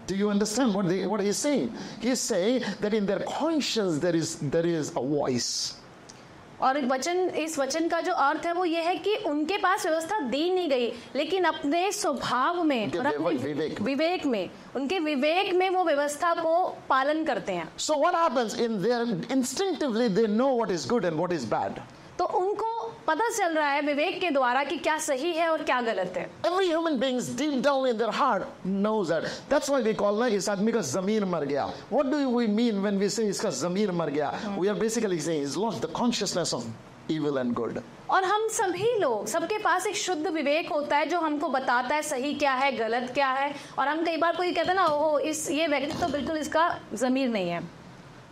Do you understand what, they, what he's saying? He's saying that in their conscience there is there is a voice. और वचन इस वचन का जो अर्थ है वो ये है कि उनके पास व्यवस्था दी नहीं गई लेकिन अपने स्वभाव में और अपने विवेक में। विवेक में उनके विवेक में वो व्यवस्था को पालन करते हैं so what happens in their instinctively they know what is good and what is bad तो उनको पता चल रहा है विवेक के द्वारा कि क्या सही है और क्या गलत है। Every human beings deep down in their heart knows that we call ना इस आदमी का जमीर मर गया। What do we mean when we say इसका जमीर मर गया? We are basically saying is lost the consciousness of Evil and good. और हम सभी लोग सबके पास एक शुद्ध विवेक होता है जो हमको बताता है सही क्या है गलत क्या है। और हम कई बार कोई कहते हैं ना ओ इस ये व्यक्ति तो बिल्कुल इसका जमीर नहीं है।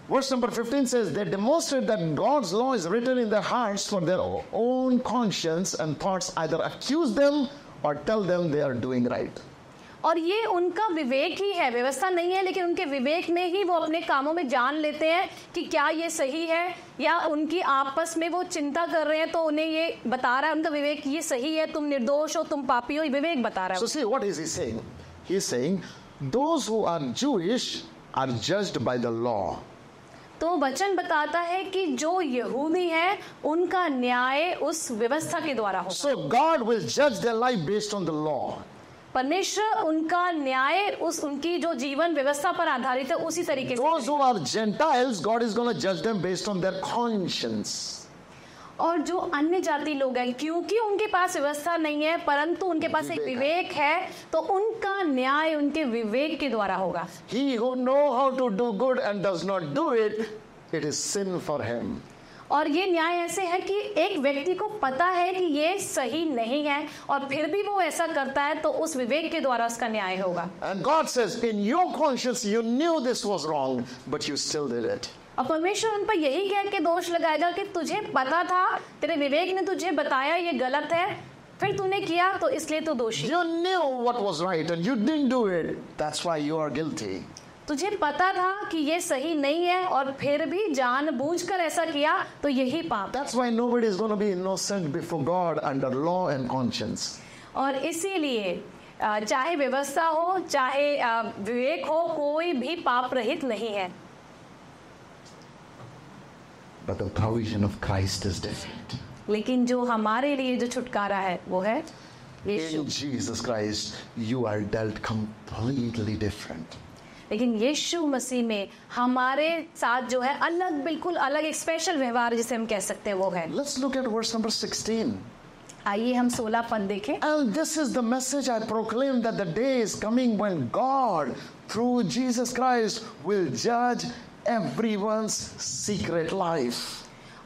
Verse number 15 says, They demonstrate that God's law is written in their hearts for their own conscience and thoughts either accuse them or tell them they are doing right. और ये उनका विवेक ही है व्यवस्था नहीं है लेकिन उनके विवेक में ही वो अपने कामों में जान लेते हैं कि क्या ये सही है या उनकी आपस में वो चिंता कर रहे हैं तो उन्हें ये बता रहा है उनका विवेक ये सही है तुम निर्दोष हो तुम पापी हो ये विवेक बता रहा So, है see, what is he saying? He's saying, Those who are Jewish are judged by the law. तो बचन बताता है कि जो यहूदी है उनका न्याय उस व्यवस्था के द्वारा हो सो गॉड विल जज their life based on the law परमेश्वर उनका न्याय उस उनकी जो जीवन व्यवस्था पर आधारित है उसी तरीके से और जो अन्य जाति लोग हैं क्योंकि उनके पास व्यवस्था नहीं है परंतु उनके पास एक विवेक है तो उनका न्याय उनके विवेक के द्वारा होगा He who know how to do good and does not do it, it is sin for him. और ये न्याय ऐसे है कि एक व्यक्ति को पता है कि ये सही नहीं है और फिर भी वो ऐसा करता है तो उस विवेक के द्वारा उसका न्याय होगा And God says, in your conscience, you knew this was wrong, but you still did it. और परमेश्वर उन पर यही कह के दोष लगाएगा कि तुझे पता था तेरे विवेक ने तुझे बताया ये गलत है फिर तूने किया तो इसलिए तू दोषी You knew what was right and you didn't do it. That's why you are guilty. तुझे पता था कि ये सही नहीं है और फिर भी जानबूझकर ऐसा किया तो यही पाप That's why nobody is going to be innocent before God under law and conscience. और इसीलिए चाहे व्यवस्था हो चाहे विवेक हो कोई भी पाप रहित नहीं है But the provision of Christ is different. लेकिन जो हमारे लिए जो छुटकारा है वो है यीशु In Jesus Christ, you are dealt completely different. लेकिन यीशु मसीह में हमारे साथ जो है अलग बिल्कुल अलग एक स्पेशल व्यवहार जिसे हम कह सकते हैं वो है Let's look at verse number 16. आइए हम 16 पद देखें And this is the message I proclaim that the day is coming when God, through Jesus Christ, will judge everyone's secret life.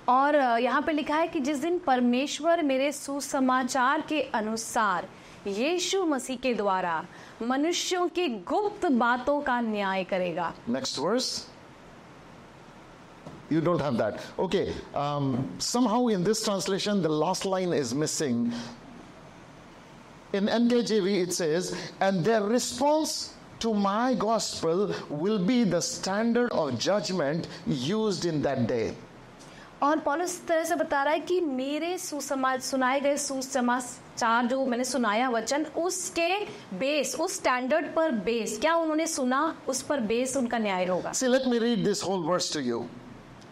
और यहाँ पे लिखा है कि जिस दिन परमेश्वर मेरे सुसमाचार के अनुसार यीशु मसीह के द्वारा मनुष्यों की गुप्त बातों का न्याय करेगा Next verse. You don't have that. Okay. Um, somehow in this translation, the last line is missing. In NKJV, it says, and their response to my gospel will be the standard of judgment used in that day. और पॉलिस तरह से बता रहा है कि मेरे सुसमा सुनाए गए सुसमाचार जो मैंने सुनाया वचन उसके बेस उस स्टैंडर्ड पर बेस क्या उन्होंने सुना? उस पर बेस उनका न्याय होगा। See let me read this whole verse to you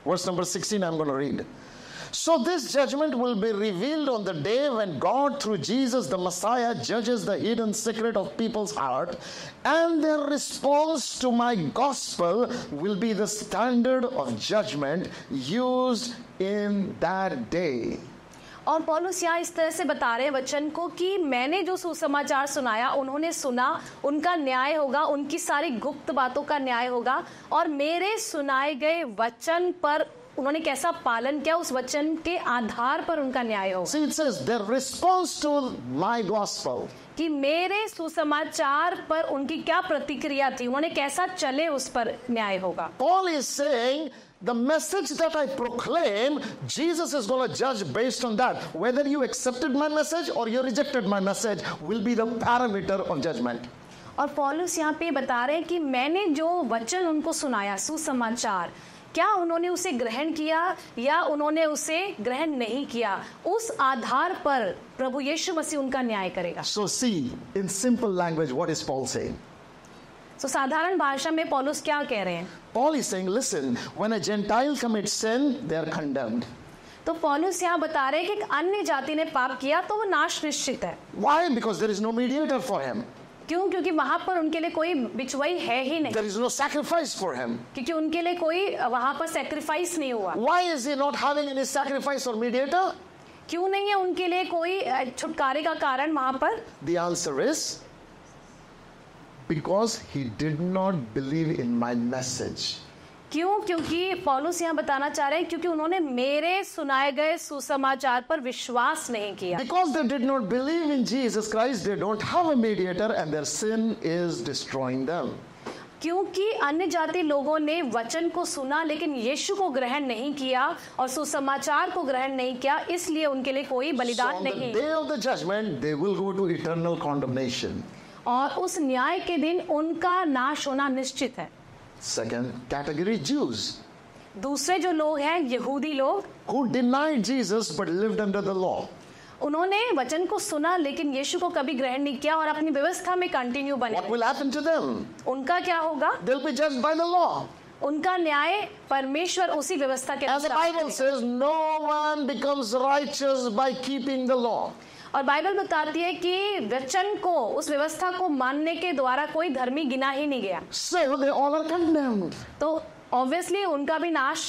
verse number 16 I am gonna read So, this judgment will be revealed on the day when God, through Jesus the Messiah, judges the hidden secret of people's heart, and their response to my gospel will be the standard of judgment used in that day. और पौलुस यहाँ इस तरह से बता रहे हैं वचन को कि मैंने जो सुसमाचार सुनाया उन्होंने सुना उनका न्याय होगा उनकी सारी गुप्त बातों का न्याय होगा और मेरे सुनाए गए वचन पर उन्होंने कैसा पालन किया उस वचन के आधार पर उनका न्याय होगा See, it says their response to my gospel. कि मेरे सुसमाचार पर उनकी क्या प्रतिक्रिया थी उन्होंने कैसा चले उस पर न्याय होगा Paul is saying the message that I proclaim, Jesus is going to judge based on that. Whether you accepted my message or you rejected my message will be the parameter of judgment. और पौलुस यहाँ पे बता रहे हैं कि मैंने जो वचन उनको सुनाया सुसमाचार क्या उन्होंने उसे ग्रहण किया या उन्होंने उसे ग्रहण नहीं किया? उस आधार पर प्रभु यीशु मसीह उनका न्याय करेगा। So see in simple language what is Paul say तो साधारण भाषा में पॉलस क्या कह रहे हैं? Paul is saying listen when a gentile commit sin they are condemned तो पॉलस यहाँ बता रहे हैं कि एक अन्य जाति ने पाप किया तो वो नाश निश्चित है। Why because there is no mediator for him क्यों? क्योंकि वहाँ पर उनके लिए कोई बिचवाई है ही नहीं। There is no sacrifice for him क्योंकि उनके लिए कोई वहाँ पर सेक्रीफाइस नहीं हुआ। वाई इज़ यू नॉट है एनी और मीडिएटर क्यों नहीं है उनके लिए कोई छुटकारे का कारण वहाँ पर? The answer is because he did not believe in my message क्यों? क्योंकि पॉलुस यहाँ बताना चाह रहे हैं क्योंकि उन्होंने मेरे सुनाए गए सुसमाचार पर विश्वास नहीं किया। Because they did not believe in Jesus Christ they don't have a mediator and their sin is destroying them क्योंकि अन्य जाति लोगों ने वचन को सुना लेकिन यीशु को ग्रहण नहीं किया और सुसमाचार को ग्रहण नहीं किया इसलिए उनके लिए कोई बलिदान so नहीं। Day of the judgment they will go to eternal condemnation और उस न्याय के दिन उनका नाश होना निश्चित है। Second category, Jews, दूसरे जो लोग हैं यहूदी लोग who denied Jesus but lived under the law. उन्होंने वचन को सुना लेकिन यीशु को कभी ग्रहण नहीं किया और अपनी व्यवस्था में कंटिन्यू बने What will happen to them? उनका क्या होगा They'll be judged by the law. उनका न्याय परमेश्वर उसी व्यवस्था के As the अनुसार Bible says, no one becomes righteous by keeping the law. और बाइबल बताती है कि वचन को उस व्यवस्था को मानने के द्वारा कोई धर्मी गिना ही नहीं गया So. तो ऑब्वियसली उनका भी नाश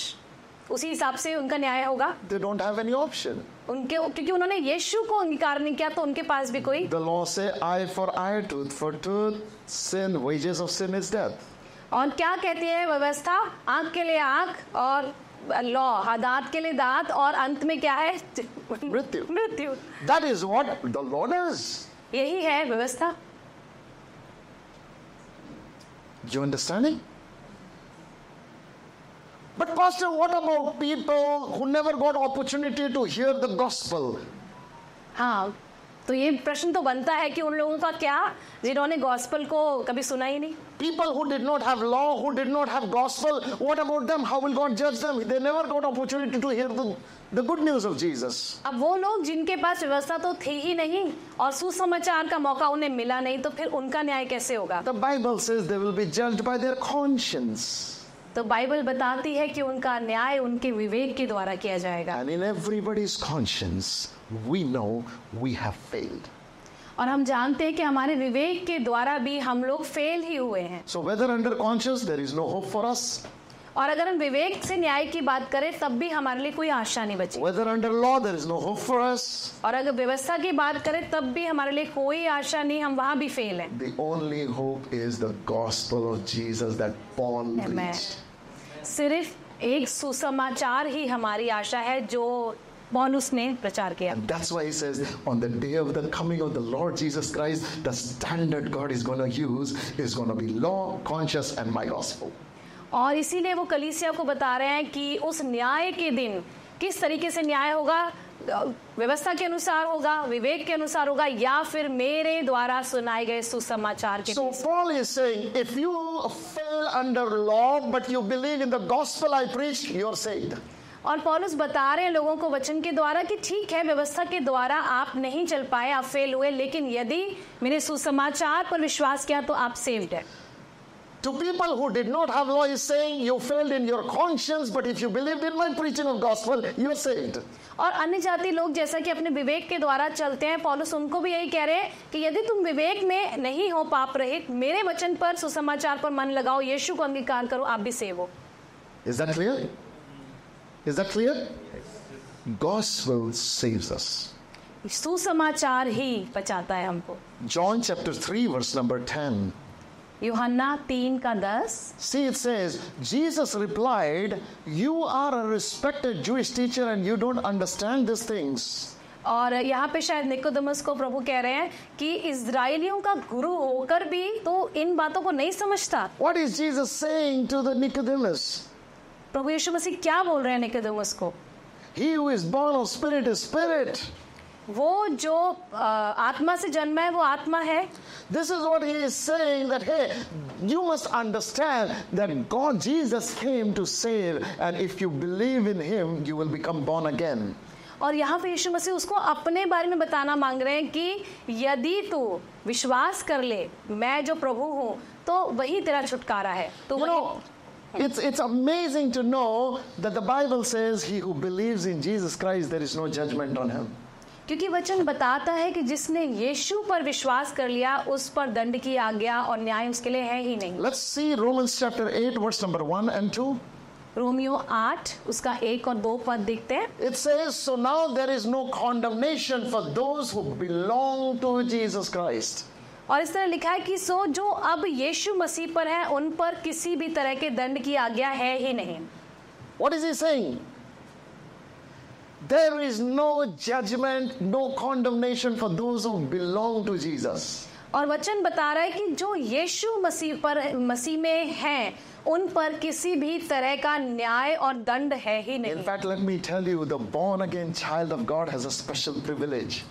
उसी हिसाब से उनका न्याय होगा They don't have any option. उनके क्योंकि उन्होंने यीशु को अंगीकार नहीं किया तो उनके पास भी कोई The law say eye for eye, tooth for tooth. Sin, wages of sin is death. और क्या कहती है व्यवस्था आँख के लिए आँख और लॉ दांत के लिए दांत और अंत में क्या है मृत्यु। मृत्यु That is what the law does. यही है व्यवस्था You understanding? But pastor, what about people who never got opportunity to hear the gospel? हाँ तो ये प्रश्न तो बनता है कि उन लोगों का क्या जिन्होंने गॉस्पल को कभी सुना ही नहीं। People who did not have law who did not have gospel what about them how will God जज them they never got opportunity to hear the the good news of Jesus अब वो लोग जिनके पास व्यवस्था तो थी ही नहीं और सुसमाचार का मौका उन्हें मिला नहीं तो फिर उनका न्याय कैसे होगा? The Bible says they will be judged by their conscience तो बाइबल बताती है कि उनका न्याय उनके विवेक के द्वारा किया जाएगा। And in everybody's conscience we know we have failed. और हम जानते हैं कि हमारे विवेक के द्वारा भी हम लोग फेल ही हुए हैं। So whether under conscious there is no hope for us और अगर हम विवेक से न्याय की बात करें तब भी हमारे लिए कोई आशा नहीं बची। Whether under law there is no hope for us और अगर व्यवस्था की बात करें तब भी हमारे लिए कोई आशा नहीं हम वहाँ भी फेल है। Only hope is the gospel of Jesus Paul सिर्फ़ एक सुसमाचार ही हमारी आशा है जो पॉलुस ने प्रचार किया। That's why he says on the day of the coming of the Lord Jesus Christ the standard God is gonna use is gonna be law conscious and my gospel और इसीलिए वो कलीसिया को बता रहे हैं कि उस न्याय के दिन किस तरीके से न्याय होगा व्यवस्था के अनुसार होगा विवेक के अनुसार होगा या फिर मेरे द्वारा सुनाए गए सुसमाचार के सो। Paul is saying if you fail under law but you believe in the gospel I preach you are saved और पौलुस बता रहे हैं लोगों को वचन के द्वारा कि ठीक है व्यवस्था के द्वारा आप नहीं चल पाए आप फेल हुए लेकिन यदि मेरे सुसमाचार पर विश्वास किया तो आप सेव्ड है To people who did not have law, he's saying, you failed in your conscience, but if you believed in my preaching of gospel, you're saved. और अन्य जाति लोग जैसा कि अपने विवेक के द्वारा चलते हैं पौलुस उनको भी यही कह रहे हैं कि यदि तुम विवेक में नहीं हो पाप रहित मेरे वचन पर सुसमाचार पर मन लगाओ यीशु को अंगीकार करो आप भी सेव हो Is that clear? Is that clear? Gospel saves us. सुसमाचार ही बचाता है हमको John chapter 3, verse number 10. यूहन्ना तीन का दस See, it says, Jesus replied, You are a respected Jewish teacher and you don't understand these things. और यहाँ पे शायद निकोदमस को प्रभु कह रहे हैं कि इज़राइलियों का गुरु होकर भी तो इन बातों को नहीं समझता What is Jesus saying to the Nicodemus? प्रभु यीशु मसीह क्या बोल रहे हैं निकोदमस को He who is born of spirit is spirit. वो जो आत्मा से जन्मा है वो आत्मा है This is what he is saying that, hey, you must understand that God, Jesus came to save, and if you believe in him, you will become born again. और यहाँ पे यीशु मसीह उसको अपने बारे में बताना मांग रहे हैं कि यदि तू विश्वास कर ले मैं जो प्रभु हूँ तो वही तेरा छुटकारा है तो You वही know, it's, it's amazing to know that the Bible says, He who believes in Jesus Christ, there is no judgment on him. क्योंकि वचन बताता है कि जिसने यीशु पर विश्वास कर लिया उस पर दंड की आज्ञा और न्याय उसके लिए है ही नहीं Let's see Romans chapter 8, verse number 1 and 2. Romeo आठ उसका एक और दो पद देखते हैं It says, So now there is no condemnation for those who belong to Jesus Christ. और इस तरह लिखा है कि सो जो अब यीशु मसीह पर है उन पर किसी भी तरह के दंड की आज्ञा है ही नहीं। What is saying? There is no judgment no condemnation for those belong to Jesus और वचन बता रहा है कि जो यीशु मसीह पर मसीह में है उन पर किसी भी तरह का न्याय और दंड है ही नहीं। In fact let me tell you the born again child of God has a special privilege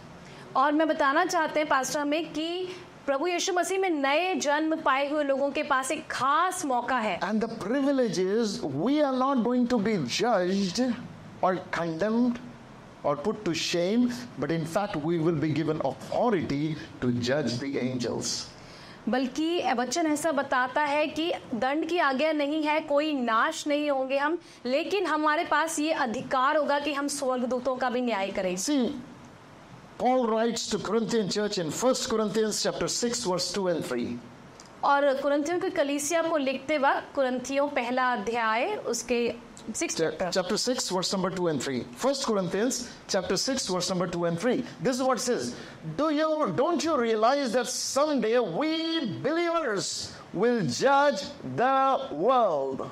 और मैं बताना चाहते हैं पास्टर हमें कि प्रभु यीशु मसीह में नए जन्म पाए हुए लोगों के पास एक खास मौका है। And the privilege is we are not going to be judged और कंडेमड और put to shame but in fact we will be given authority to जज द एंजल्स बल्कि बच्चन ऐसा बताता है कि दंड की आज्ञा नहीं है कोई नाश नहीं होंगे हम लेकिन हमारे पास ये अधिकार होगा कि हम स्वर्गदूतों का भी न्याय करें। सी Paul writes to Corinthian church in 1 Corinthians chapter 6 verse 2 and 3. और कुरंथियों की कलीसिया को लिखते वक्त कुरंथियों पहला अध्याय उसके chapter six verse number two and three first Corinthians chapter six verse number two and three this what says do you don't you realise that someday we believers will जज द वर्ल्ड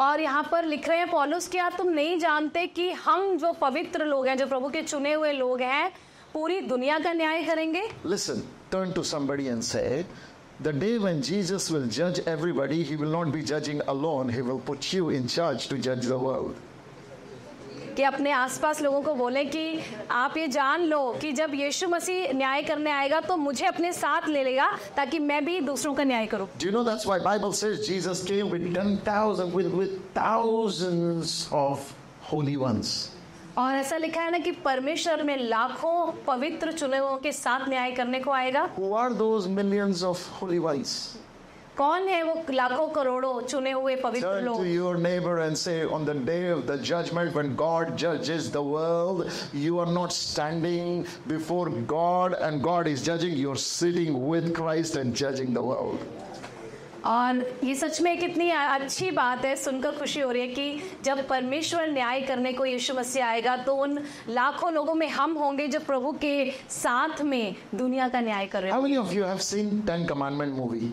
और यहाँ पर लिख रहे हैं पॉलुस क्या तुम नहीं जानते कि हम जो पवित्र लोग हैं जो प्रभु के चुने हुए लोग हैं पूरी दुनिया का न्याय करेंगे Listen, turn to somebody and say, the day when Jesus will judge everybody, he will not be judging alone. He will put you in charge to judge the world. कि अपने आसपास लोगों को बोलें कि आप ये जान लो कि जब यीशु मसीह न्याय करने आएगा तो मुझे अपने साथ ले लेगा ताकि मैं भी दूसरों का न्याय करूँ Do you know that's why Bible says Jesus came with 10,000 with, with thousands of holy ones. और ऐसा लिखा है ना कि परमेश्वर में लाखों पवित्र चुने हुओं के साथ न्याय करने को आएगा Who are those millions of holy ones? कौन है वो लाखों करोड़ों चुने हुए पवित्र Turn to your neighbor and say, on the day of the judgment, when God judges the world, you are not standing before God and God is judging, you're sitting with Christ and judging the world. और ये सच में कितनी अच्छी बात है सुनकर खुशी हो रही है कि जब परमेश्वर न्याय करने को यीशु मसीह आएगा तो उन लाखों लोगों में हम होंगे जो प्रभु के साथ में दुनिया का न्याय कर रहे हैं। Seen Ten Commandment movie?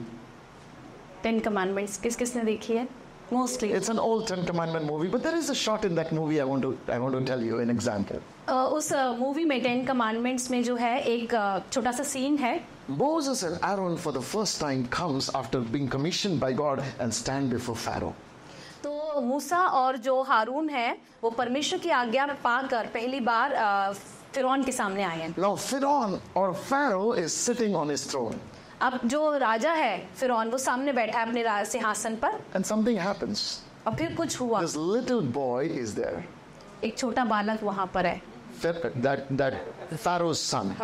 Ten commandments किस किसने देखी है? Mostly It's an old Commandment movie, but there is a shot in that movie I want to I want to tell you an example. उस मूवी में टेन कमांडमेंट्स में जो है एक छोटा सा सीन है। Moses and Aaron for the first time comes after being commissioned by God and stand before Pharaoh. तो मूसा और जो हारून है वो परमेश्वर की आज्ञा पाकर पहली बार फिरौन के सामने आए हैं Now Pharaoh or Pharaoh is sitting on his throne अब जो राजा है फिरौन वो सामने बैठा है अपने सिंहासन पर and something happens. और फिर कुछ हुआ This little boy is there. एक छोटा बालक वहाँ पर है That that Pharaoh's son.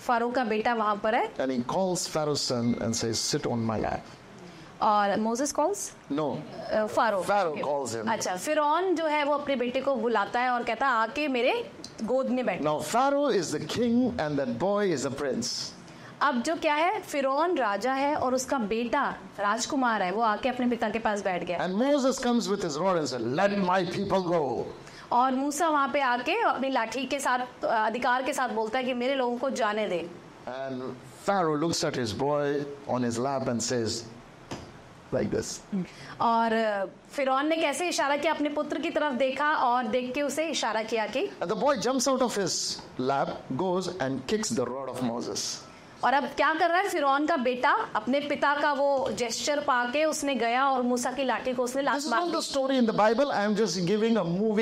Farooq का बेटा वहाँ पर है। And he calls Pharaoh's son and says sit on my lap और Moses calls no Pharaoh Pharaoh calls him अच्छा फिर जो है वो अपने बेटे को बुलाता है और कहता है आके मेरे गोद में बैठ. Now Pharaoh is the king and that boy is a prince अब जो क्या है फिरौन राजा है और उसका बेटा राजकुमार है वो आके अपने पिता के पास बैठ गया। And Moses comes with his rod and said let my people go और मूसा वहाँ पे आके अपनी लाठी के साथ अधिकार के साथ बोलता है कि मेरे लोगों को जाने दे। और फिर ने कैसे इशारा किया अपने पुत्र की तरफ़ देखा और देख के उसे इशारा किया कि और अब क्या कर रहा है? फिर का बेटा अपने पिता का वो जेस्टर पाके उसने गया और मूसा की लाठी को उसने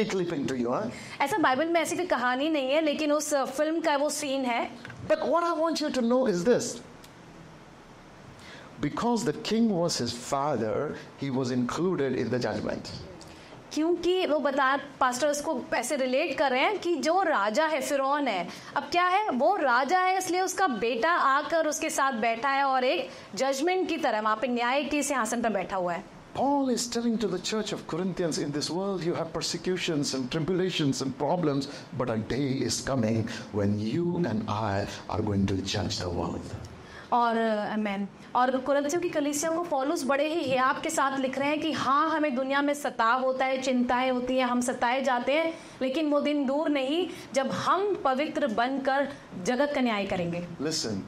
क्लिपिंग टू यू ऐसा बाइबल में ऐसी कहानी नहीं है लेकिन उस uh, फ़िल्म का वो सीन है। But what I want you to know is this because the king was his father he was included in the judgment क्योंकि वो बता पास्टर उसको ऐसे रिलेट कर रहे हैं कि जो राजा है फिरौन है अब क्या है वो राजा है इसलिए उसका बेटा आकर उसके साथ बैठा है और एक जजमेंट की तरह वहाँ पे न्याय के सिंहासन पर बैठा हुआ है Paul is telling to the church of Corinthians in this world you have persecutions and tribulations and problems, but a day is coming when you and I are going to judge the world. और मैन और कुरंथियों की कलीसिया को पौलुस बड़े ही हियाब के साथ लिख रहे हैं कि हाँ हमें दुनिया में सताव होता है चिंताएँ होती हैं हम सताए जाते हैं लेकिन वो दिन दूर नहीं जब हम पवित्र बनकर जगत का न्याय करेंगे Listen,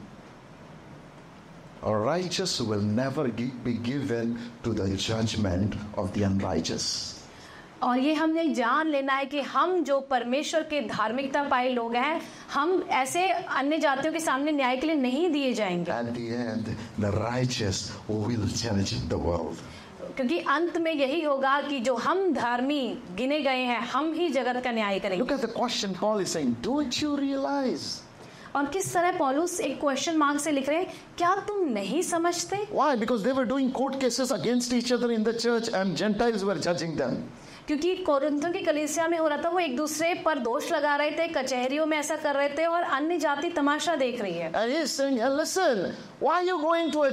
a righteous will never be given to the judgment of the unrighteous. और ये हमने जान लेना है कि हम जो परमेश्वर के धार्मिकता पाए लोग हैं हम ऐसे अन्य जातियों के सामने न्याय के लिए नहीं दिए जाएँगे At the end, the righteous will judge the world. क्योंकि अंत में यही होगा कि जो हम धर्मी गिने गए हैं हम ही जगत का न्याय करेंगे Look at the question Paul is saying. Don't you realize? और किस तरह पॉलुस एक क्वेश्चन मार्क से लिख रहे हैं क्या तुम नहीं समझते Why? Because they were doing court cases against each other in the church and Gentiles were judging them. क्योंकि कोरिंथों की कलेसिया में हो रहा था, वो एक दूसरे पर दोष लगा रहे थे, कचहरियों में ऐसा कर रहे थे और अन्य जाति तमाशा देख रही है। अरे सुन listen why you going to a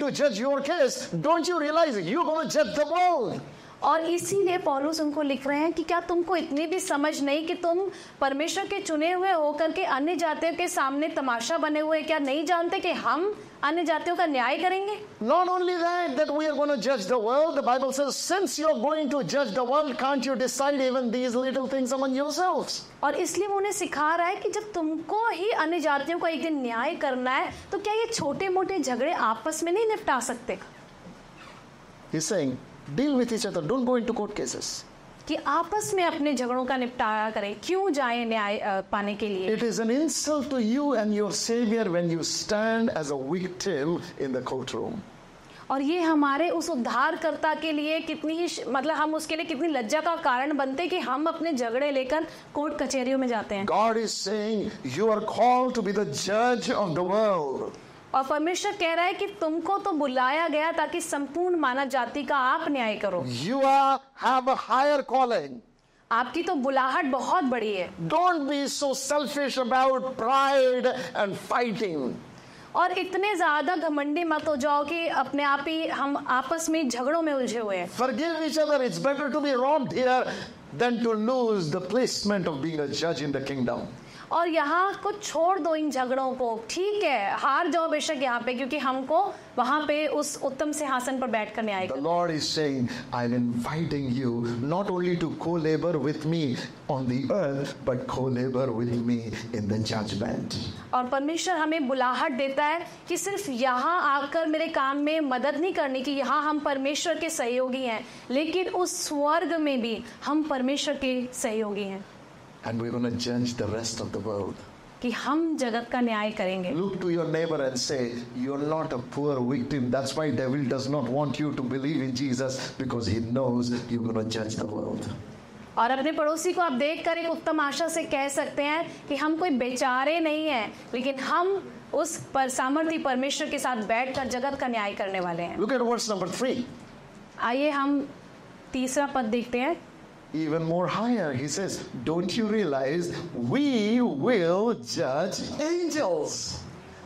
to जज your case don't you realise you gonna जज द वर्ल्ड और इसीलिए पौलुस उनको लिख रहे हैं कि क्या तुमको इतनी भी समझ नहीं कि तुम परमेश्वर के चुने हुए होकर के अन्य जातियों के सामने तमाशा बने हुए क्या नहीं जानते कि हम अन्य जातियों का न्याय करेंगे Not only that, that we are going to judge the world. The Bible says, since you're going to judge the world, can't you decide even these little things among yourselves? और इसलिए वो उन्हें सिखा रहा है कि जब तुमको ही अन्य जातियों का एक दिन न्याय करना है तो क्या ये छोटे मोटे झगड़े आपस में नहीं निपटा सकते He's saying, deal with each other don't go into court cases कि आपस में अपने झगड़ों का निपटारा करें। क्यों जाएँ न्याय पाने के लिए? It is an insult to you and your saviour when you stand as a in the room और ये हमारे उस उद्धारकर्ता के लिए कितनी ही मतलब हम उसके लिए कितनी लज्जा का कारण बनते कि हम अपने झगड़े लेकर कोर्ट कचेरियों में जाते हैं। गॉड इज़ सेइंग जज ऑफ़ द वर्ल्ड और परमेश्वर कह रहा है कि तुमको तो बुलाया गया ताकि संपूर्ण मानव जाति का आप न्याय करो। यू आर हायर कॉलिंग आपकी तो बुलाहट बहुत बड़ी है। Don't be so selfish about pride and fighting और इतने ज़्यादा घमंडी मत हो जाओ कि अपने आप ही हम आपस में झगड़ों में उलझे हुए हैं। Each other. It's better to be. और यहाँ को छोड़ दो इन झगड़ों को। ठीक है हार जाओ बेशक यहाँ पे क्योंकि हमको वहाँ पे उस उत्तम सिंहासन पर बैठ कर न्याय The करना। Lord is saying, I'm inviting you not only to co labor with me on the earth, but co labor with me in the judgment. और परमेश्वर हमें बुलाहट देता है कि सिर्फ़ यहाँ आकर मेरे काम में मदद नहीं करनी कि यहाँ हम परमेश्वर के सहयोगी हैं। लेकिन उस स्वर्ग में भी हम परमेश्वर के सहयोगी हैं। And we're going to judge the rest of the world. कि हम जगत का न्याय करेंगे Look to your neighbor and say, You're not a poor victim. That's why devil does not want you to believe in Jesus because he knows you're going to judge the world. और अपने पड़ोसी को आप देख कर एक उत्तम आशा से कह सकते हैं कि हम कोई बेचारे नहीं हैं लेकिन हम उस पर सामर्थ्य परमेश्वर के साथ बैठकर जगत का न्याय करने वाले हैं Look at verse number three. आइए हम तीसरा पद देखते हैं Even more higher, he says, Don't you realize we will judge angels?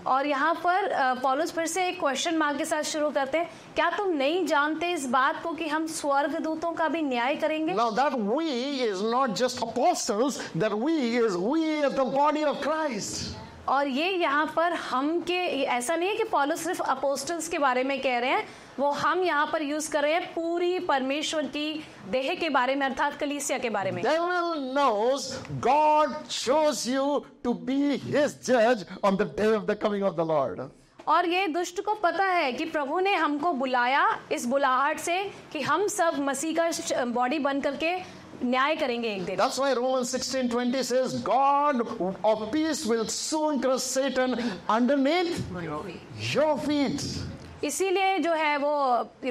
और यहाँ पर अ, पौलुस फिर से एक क्वेश्चन मार्क के साथ शुरू करते हैं क्या तुम नहीं जानते इस बात को कि हम स्वर्ग दूतों का भी न्याय करेंगे Now, that we is not just apostles, that we is we as the body of Christ. और ये यहाँ पर हम के ऐसा नहीं है कि पॉलुस सिर्फ़ अपोस्टल्स के बारे में कह रहे हैं वो हम यहाँ पर यूज़ कर रहे हैं पूरी परमेश्वर की देह के बारे में अर्थात कलीसिया के बारे में knows God chose you to be his judge on the day of the coming of the Lord. और ये दुष्ट को पता है कि प्रभु ने हमको बुलाया इस बुलाहट से कि हम सब मसीह का बॉडी बन करके न्याय करेंगे एक दिन। That's why Roman 16:20 says God of peace will soon crush Satan underneath your feet इसीलिए जो है वो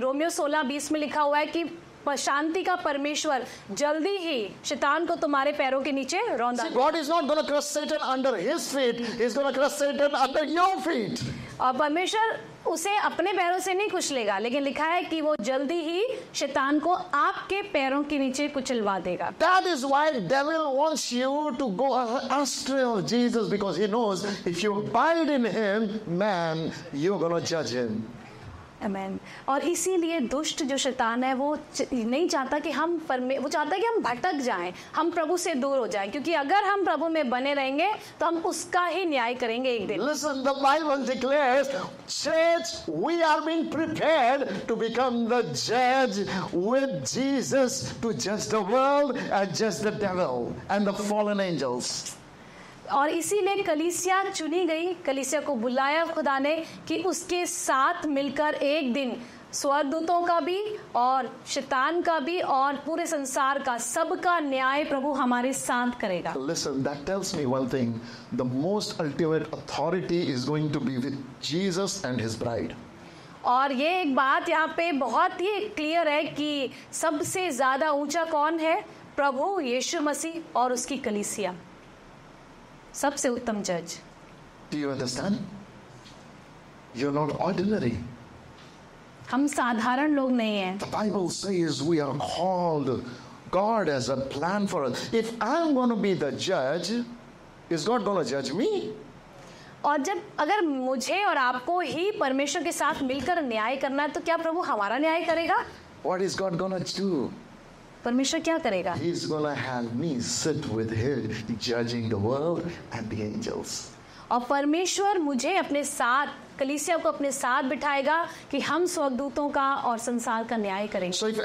रोमियो 16:20 में लिखा हुआ है कि शांति का परमेश्वर जल्दी ही शैतान को तुम्हारे पैरों के नीचे परमेश्वर उसे अपने पैरों से नहीं कुचलेगा लेकिन लिखा है कि वो जल्दी ही शैतान को आपके पैरों के नीचे कुचलवा देगा। That is why devil wants you to go astray of Jesus because he knows if you abide in him man you are gonna जज हिम Amen. और इसीलिए दुष्ट जो शैतान है वो नहीं चाहता कि हम परमे वो चाहता है कि हम भटक जाएँ हम प्रभु से दूर हो जाएँ क्योंकि अगर हम प्रभु में बने रहेंगे तो हम उसका ही न्याय करेंगे एक दिन Listen, the Bible declares, church, we are being prepared to become the judge with Jesus to judge the world and judge the devil and the fallen angels. और इसीलिए कलीसिया चुनी गई कलीसिया को बुलाया खुदा ने कि उसके साथ मिलकर एक दिन स्वर्गदूतों का भी और शैतान का भी और पूरे संसार का सबका न्याय प्रभु हमारे साथ करेगा Listen, that tells me one thing. The most ultimate authority is going to be with Jesus and his bride. और ये एक बात यहाँ पे बहुत ही क्लियर है कि सबसे ज़्यादा ऊँचा कौन है प्रभु यीशु मसीह और उसकी कलीसिया सबसे उत्तम जज। You understand you are not ordinary हम साधारण लोग नहीं हैं। The Bible says we are called God as a plan for us if I am gonna be the जज इज़ गॉड गोना जज मी और जब अगर मुझे और आपको ही परमेश्वर के साथ मिलकर न्याय करना है तो क्या प्रभु हमारा न्याय करेगा? What is God gonna do परमेश्वर क्या करेगा? He is gonna have me sit with him judging the world and the angels और परमेश्वर मुझे अपने साथ कलीसिया को अपने साथ बिठाएगा कि हम स्वर्गदूतों का और संसार का न्याय करेंगे। सो इफ़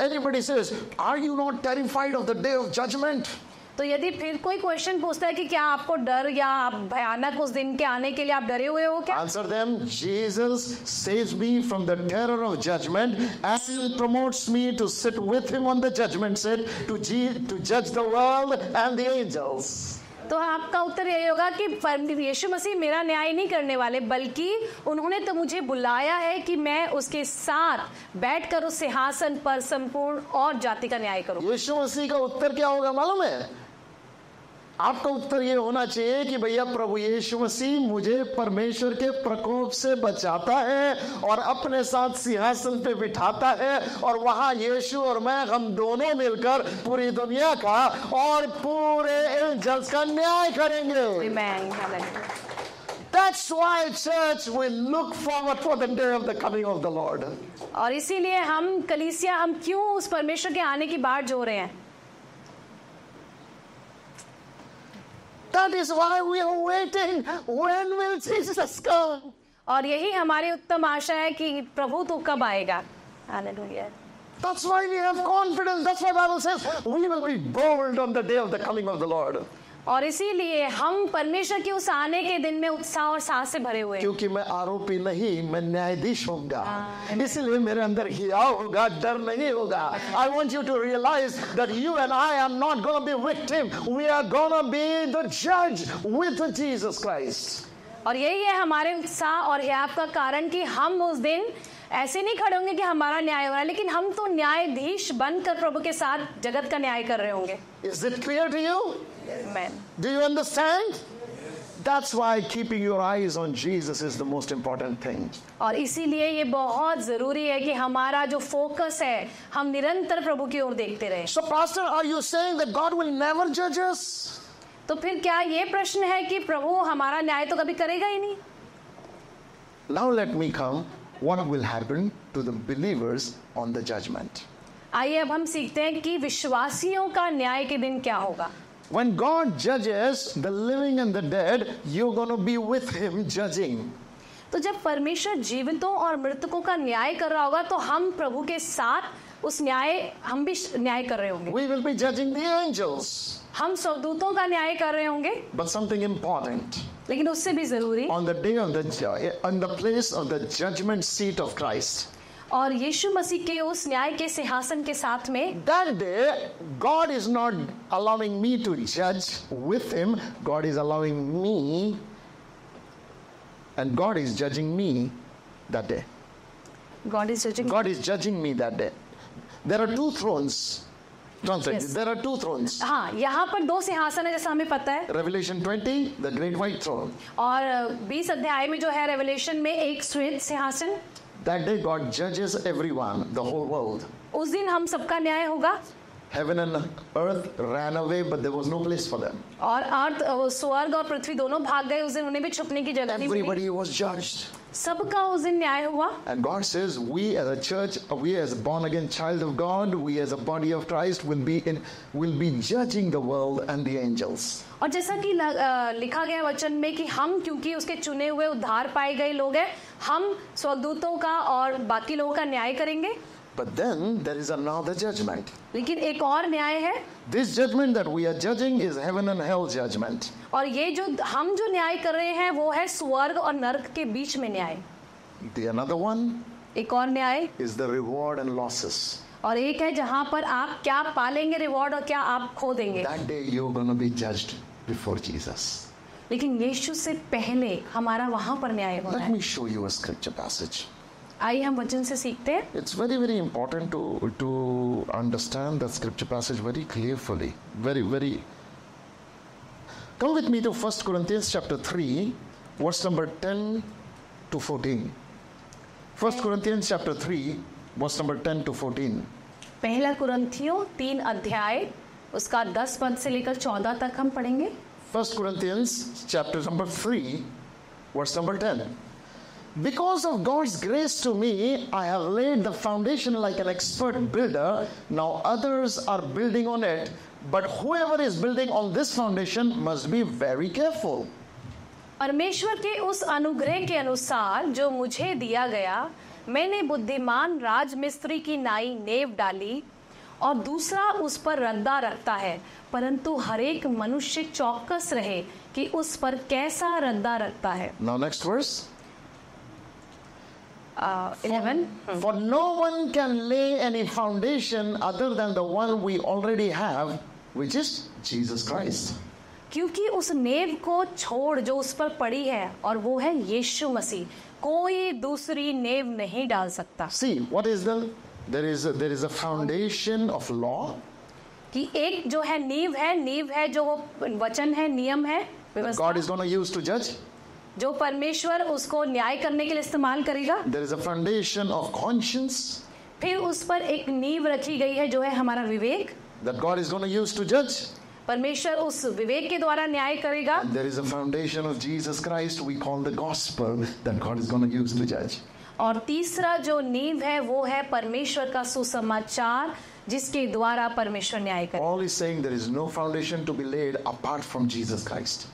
तो यदि फिर कोई क्वेश्चन पूछता है कि क्या आपको डर या आप भयानक उस दिन के आने के लिए आप डरे हुए हो क्या? Answer them, Jesus saves me from the terror of judgment and promotes me to sit with him on the judgment seat to, ju- to judge the world and the angels. तो आपका उत्तर यही होगा कि यीशु मसीह मेरा न्याय नहीं करने वाले बल्कि उन्होंने तो मुझे बुलाया है कि मैं उसके साथ बैठकर उस सिंहासन पर संपूर्ण और जाति का न्याय करूँ। यीशु मसीह का उत्तर क्या होगा मालूम है? आपका उत्तर ये होना चाहिए कि भैया प्रभु यीशु मसीह मुझे परमेश्वर के प्रकोप से बचाता है और अपने साथ सिंहासन पे बिठाता है और वहाँ यीशु और मैं हम दोनों मिलकर पूरी दुनिया का और पूरे एंजल्स का न्याय करेंगे। That's why church will look forward for the day of the coming of the Lord. और इसीलिए हम कलीसिया हम क्यों उस परमेश्वर के आने की बाट जो रहे हैं? That is why we are waiting. When will Jesus come? और यही हमारी उत्तम आशा है कि प्रभु तो कब आएगा Hallelujah. That's why we have confidence. That's why Bible says we will be bold on the day of the coming of the Lord. और इसीलिए हम परमेश्वर के उस आने के दिन में उत्साह और साहस से भरे हुए क्योंकि मैं आरोपी नहीं मैं न्यायाधीश होऊँगा। इसलिए मेरे अंदर हियाव होगा डर नहीं होगा। I want you to realize that you and I are not gonna be victim we are gonna be the जज विद जीसस क्राइस्ट और यही है हमारे उत्साह और हियाव का कारण कि हम उस दिन ऐसे नहीं खड़े होंगे कि हमारा न्याय हो रहा है लेकिन हम तो न्यायाधीश बनकर प्रभु के साथ जगत का न्याय कर रहे होंगे is it clear to you Amen. Do you understand? That's why keeping your eyes on Jesus is the most important thing. और इसीलिए ये बहुत ज़रूरी है कि हमारा जो फोकस है हम निरंतर प्रभु की ओर देखते रहे So, Pastor, are you saying that God will never judge us? तो फिर क्या ये प्रश्न है कि प्रभु हमारा न्याय तो कभी करेगा ही नहीं Now, let me come. What will happen to the believers on the judgment? आइए अब हम सीखते हैं कि विश्वासियों का न्याय के दिन क्या होगा When God judges the living and the dead, you're going to be with Him judging. तो जब परमेश्वर जीवितों और मृतकों का न्याय कर रहा होगा तो हम प्रभु के साथ उस न्याय हम भी न्याय कर रहे होंगे We will be judging the angels. हम सौदूतों का न्याय कर रहे होंगे। बट समथिंग इंपॉर्टेंट लेकिन उससे भी ज़रूरी। On the day of the the place of the judgment seat of Christ और यीशु मसीह के उस न्याय के सिंहासन के साथ में that day God is not allowing me to जज with him God is allowing me and God is judging me that day God is judging God is judging me that day there are two thrones There are two thrones. हाँ यहाँ पर दो सिंहासन है जैसा हमें पता है Revelation 20, the great white throne. और 20 अध्याय में जो है रेवलेशन में एक श्वेत सिंहासन That day, God judges everyone, the whole world. उस दिन हम सबका न्याय होगा Heaven and earth ran away, but there was no place for them. और अर्थ स्वर्ग और पृथ्वी दोनों भाग गए उस दिन उन्हें भी छुपने की जगह नहीं मिली Everybody was judged. सबका उस दिन न्याय हुआ। And God says we as a church we as a born again child of God we as a body of Christ will be in will be judging the world and the angels और जैसा कि लिखा गया वचन में कि हम क्योंकि उसके चुने हुए उद्धार पाए गए लोग हैं हम स्वदूतों का और बाकी लोगों का न्याय करेंगे। But then there is another judgment. लेकिन एक और न्याय है This judgment that we are judging is heaven and hell judgment. और ये जो हम जो न्याय कर रहे हैं वो है स्वर्ग और नरक के बीच में न्याय The another one एक और न्याय is the reward and losses. और एक है जहाँ पर आप क्या पालेंगे रिवॉर्ड और क्या आप खो देंगे That day you're going to be judged before Jesus. लेकिन यीशु से पहले हमारा वहाँ पर न्याय होना Let है me show you a scripture passage. आइए हम वचन से सीखते हैं। It's very very important to to understand the scripture passage very clearfully very very come with me to first Corinthians chapter 3 verse number 10 to 14 first Corinthians chapter 3 verse number 10 to 14 पहला कुरिंथियों तीन अध्याय उसका 10 पद से लेकर 14 तक हम पढ़ेंगे। First Corinthians chapter number 3 verse number 10 Because of God's grace to me, I have laid the foundation like an expert builder. Now others are building on it. But whoever is building on this foundation must be very careful. परमेश्वर के उस अनुग्रह के अनुसार जो मुझे दिया गया मैंने बुद्धिमान राजमिस्त्री की नाई नेव डाली और दूसरा उस पर रद्दा रखता है परंतु हरेक मनुष्य चौकस रहे कि उस पर कैसा रद्दा रखता है Now, next Uh, 11 hmm. for no one can lay any foundation other than the one we already have which is jesus christ. क्योंकि उस नेव को छोड़ जो उस पर पड़ी है और वो है यीशु मसीह। कोई दूसरी नेव नहीं डाल सकता। See what is the there is there is a foundation of law कि एक जो है नीव है नीव है जो वो वचन है नियम है God is gonna use to जज जो परमेश्वर उसको न्याय करने के लिए इस्तेमाल करेगा। There is a foundation of conscience फिर उस पर एक नींव रखी गई है जो है हमारा विवेक। That God is going to जज परमेश्वर उस विवेक के द्वारा न्याय करेगा। There is a foundation of Jesus Christ we call the gospel that God is going to जज और तीसरा जो नींव है वो है परमेश्वर का सुसमाचार जिसके द्वारा परमेश्वर न्याय करेगा all is foundation to be apart from Jesus Christ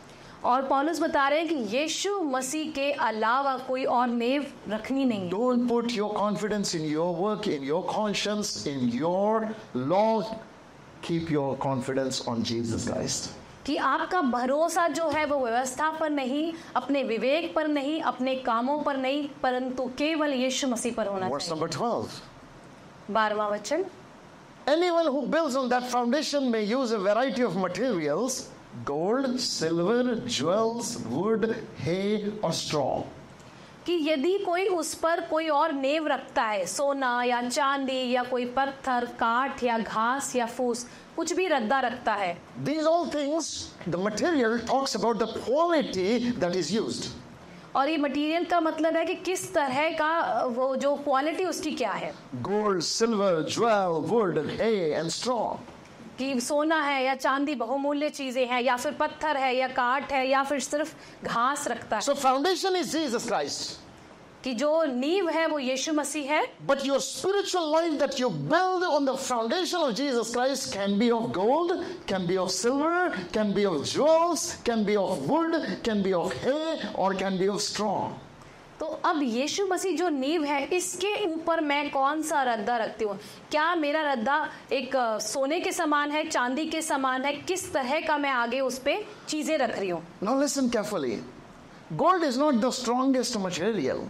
और पॉलिस बता रहे हैं कि यीशु मसीह के अलावा कोई और नेव रखनी नहीं don't put your confidence in your work in your conscience in your law keep your confidence on Jesus Christ कि आपका भरोसा जो है वो व्यवस्था पर नहीं अपने विवेक पर नहीं अपने कामों पर नहीं परंतु केवल यीशु मसीह पर होना चाहिए। नंबर 12 बारवा वचन। Anyone who builds on that foundation may use a variety of materials gold silver jewels wood hay और स्ट्रॉ कि यदि कोई उस पर कोई और नेव रखता है सोना या चांदी या कोई पत्थर काठ या घास या फूस कुछ भी रद्दा रखता है। These all things the material talks about the quality that is used और ये मटेरियल का मतलब है कि किस तरह का वो जो क्वालिटी उसकी क्या है। Gold silver jewel wood and strong कि सोना है या चांदी बहुमूल्य चीज़ें हैं या फिर पत्थर है या काट है या फिर सिर्फ़ घास रखता है। So foundation is Jesus Christ कि जो नींव है वो यीशु मसीह है। But your spiritual life that you build on the foundation of Jesus Christ can be of gold can be of silver can be of jewels can be of wood can be of hay और कैन बी ऑफ़ स्ट्रॉ तो अब यीशु मसीह जो नींव है इसके ऊपर मैं कौन सा रद्दा रखती हूँ? क्या मेरा रद्दा एक सोने के समान है चांदी के समान है? किस तरह का मैं आगे उस पर चीज़ें रख रही हूँ? Now, listen carefully. Gold is not the strongest material,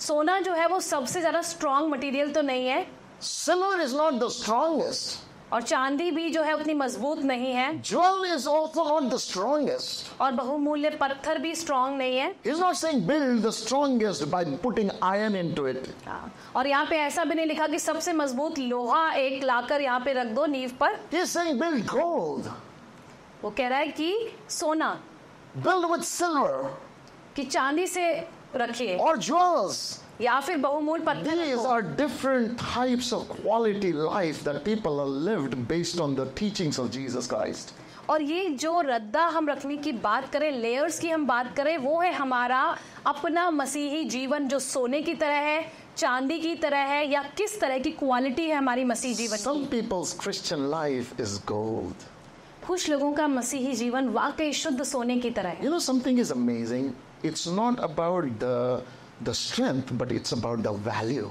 सोना जो है वो सबसे ज़्यादा स्ट्रांग मटेरियल तो नहीं है। Silver is not the strongest, और चांदी भी जो है उतनी मज़बूत नहीं है। इज़ द स्ट्रॉन्गेस्ट और बहुमूल्य पत्थर भी स्ट्रॉन्ग नहीं है। Is not saying build the strongest by putting iron into it और यहाँ पे ऐसा भी नहीं लिखा कि सबसे मज़बूत लोहा एक लाकर यहाँ पे रख दो नींव पर। बिल्ड गोल्ड वो कह रहा है कि सोना बिल्ड विद सिल्वर कि चांदी से रखिए। और ज्वेल्स या फिर बहुमूल पत्थर और ये जो रद्दा हम रखने की बात करें लेयर्स की हम बात करें वो है हमारा अपना मसीही जीवन जो सोने की तरह है चांदी की तरह है या किस तरह की क्वालिटी है हमारी मसीह जीवन some people's Christian life is gold कुछ लोगों का मसीही जीवन वाकई शुद्ध सोने की तरह है। You know something is amazing it's not about the the strength but it's about the value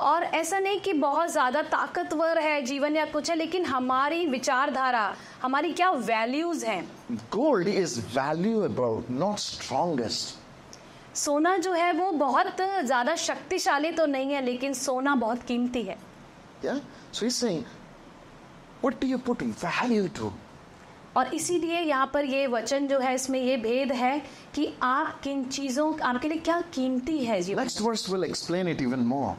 और ऐसा नहीं कि बहुत ज़्यादा ताकतवर है जीवन या कुछ है लेकिन हमारी विचारधारा हमारी क्या वैल्यूज़ हैं? Gold is valuable not strongest सोना जो है वो बहुत ज़्यादा शक्तिशाली तो नहीं है लेकिन सोना बहुत कीमती है। या सो और इसीलिए यहाँ पर ये वचन जो है इसमें ये भेद है कि आप किन चीज़ों आपके लिए क्या कीमती है जी next verse will explain it even more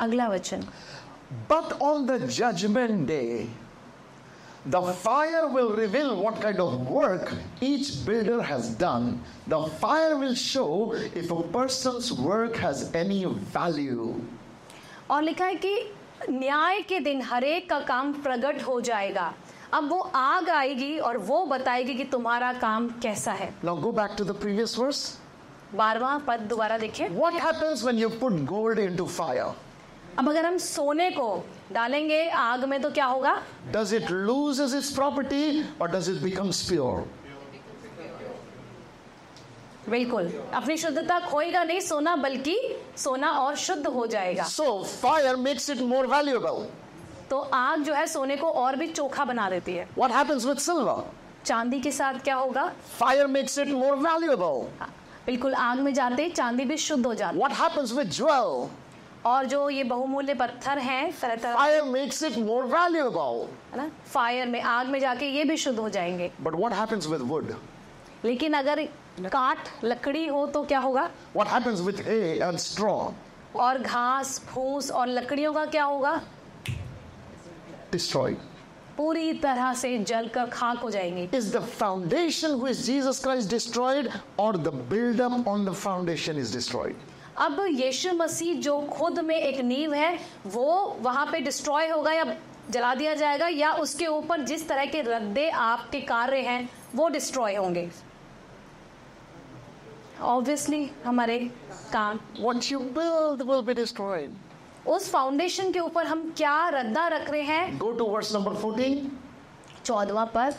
अगला वचन। But on the judgment day the fire will reveal what kind of work each builder has done the fire will show if a person's work has any value और लिखा है कि न्याय के दिन हरेक का काम प्रकट हो जाएगा। अब वो आग आएगी और वो बताएगी कि तुम्हारा काम कैसा है। Now go back to the previous verse बारवां पद दोबारा देखिए। What happens when you put gold into fire अब अगर हम सोने को डालेंगे आग में तो क्या होगा? Does it lose its property और डज इट बिकम प्योर बिल्कुल। अपनी शुद्धता खोएगा नहीं सोना बल्कि सोना और शुद्ध हो जाएगा। So fire makes it more valuable तो आग जो है सोने को और भी चोखा बना देती है। What happens with silver? चांदी के साथ क्या होगा? Fire makes it more valuable. हाँ, बिल्कुल आग में जाते चांदी भी शुद्ध हो जाती What happens with jewel? और जो ये बहुमूल्य पत्थर हैं तरह तरह fire makes it more valuable है ना? फायर में आग में जाके ये भी शुद्ध हो जाएँगे। But what happens with wood लेकिन अगर काठ लकड़ी हो तो क्या होगा? What happens with hay and straw और घास फूस और लकड़ियों का क्या होगा? डिस्ट्रॉयड पूरी तरह से जलकर खाक हो जाएँगे। Is the foundation is Jesus Christ destroyed और the buildup on the foundation is destroyed अब यीशु मसीह जो खुद में एक नींव है वो वहाँ पे डिस्ट्रॉय होगा या जला दिया जाएगा या उसके ऊपर जिस तरह के रद्दे आपके कार्य हैं वो डिस्ट्रॉय होंगे। ऑब्वियसली हमारे काम won't you build will be destroyed उस फाउंडेशन के ऊपर हम क्या रद्दा रख रहे हैं? Go to verse number fourteen चौदवा पद।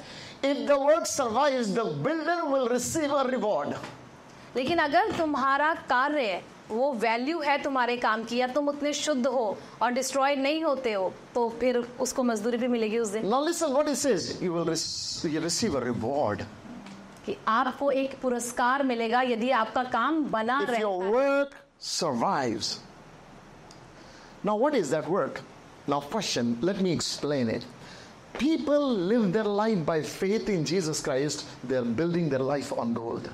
If the work survive the builder will receive a reward लेकिन अगर तुम्हारा कार्य वो वैल्यू है तुम्हारे काम की या तुम उतने शुद्ध हो और डिस्ट्रॉय नहीं होते हो तो फिर उसको मजदूरी भी मिलेगी उस दिन। रिवॉर्ड कि आपको एक पुरस्कार मिलेगा यदि आपका काम बना रहे Now, what is that work? Now, question, um, let me explain it. People live their life by faith in Jesus Christ, they are building their life on gold.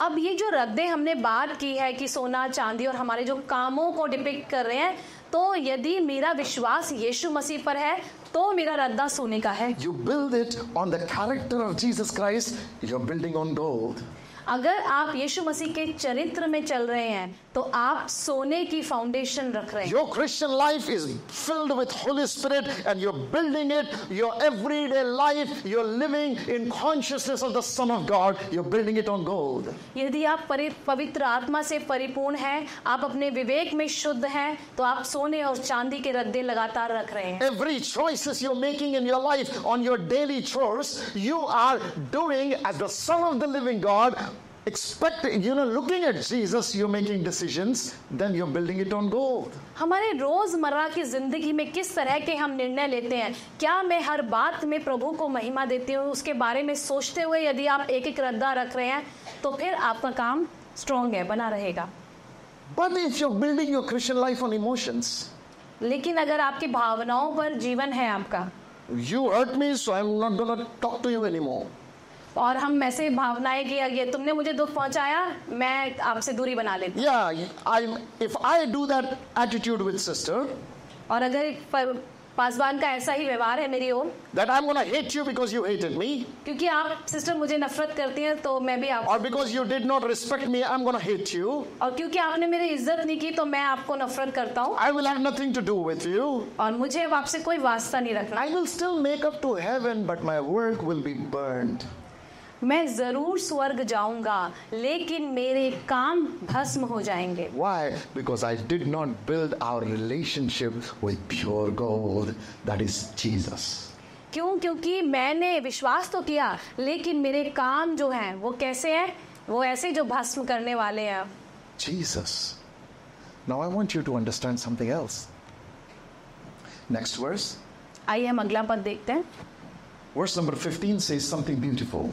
अब ये जो रद्दे हमने बात की है कि सोना चांदी और हमारे जो कामों को डिपिक्ट कर रहे हैं तो यदि मेरा विश्वास यीशु मसीह पर है तो मेरा रद्दा सोने का है you build it on the character of Jesus Christ you are building on gold अगर आप यीशु मसीह के चरित्र में चल रहे हैं तो आप सोने की फाउंडेशन रख रहे हैं। Your Christian life is filled with Holy Spirit and you building it your everyday life you living in consciousness of the Son of God you building it on gold यदि आप पवित्र आत्मा से परिपूर्ण हैं आप अपने विवेक में शुद्ध हैं तो आप सोने और चांदी के रद्दे लगातार रख रहे हैं। Every choices is are making in your life on your daily chores you are doing as the son of the living God expect you know looking at Jesus you making decisions then you are building it on gold हमारे रोज़मर्रा की ज़िंदगी में किस तरह के हम निर्णय लेते हैं? क्या मैं हर बात में प्रभु को महिमा देती हूँ? उसके बारे में सोचते हुए यदि आप एक एक रद्दा रख रहे हैं तो फिर आपका काम स्ट्रॉन्ग है बना रहेगा। But if you building your Christian life on emotions लेकिन अगर आपकी भावनाओं पर जीवन है आपका you hurt me so I am not gonna talk to you anymore और हम ऐसे भावनाएँ कि ये तुमने मुझे दुख पहुँचाया मैं आपसे दूरी बना लेती। या I if I do that attitude with sister और अगर पासवान का ऐसा ही व्यवहार है मेरी ओम that I am gonna hate you because you hated me क्योंकि आप सिस्टर मुझे नफरत करती हैं तो मैं भी आप और because you did not respect me I am gonna hate you और क्योंकि आपने मेरी इज़्ज़त नहीं की तो मैं आपको नफरत करता हूँ। I will have nothing to do with you और मुझे आपसे कोई वास्ता नहीं रखना। I will still make up to heaven but my work will be burned मैं ज़रूर स्वर्ग जाऊँगा लेकिन मेरे काम भस्म हो जाएँगे। Why because I did not build our relationship with pure God that is Jesus क्यों? क्योंकि मैंने विश्वास तो किया लेकिन मेरे काम जो हैं वो कैसे हैं? वो ऐसे जो भस्म करने वाले हैं। Jesus now I want you to understand something else next verse आइए हम अगला पद देखते हैं। Verse number 15 says something beautiful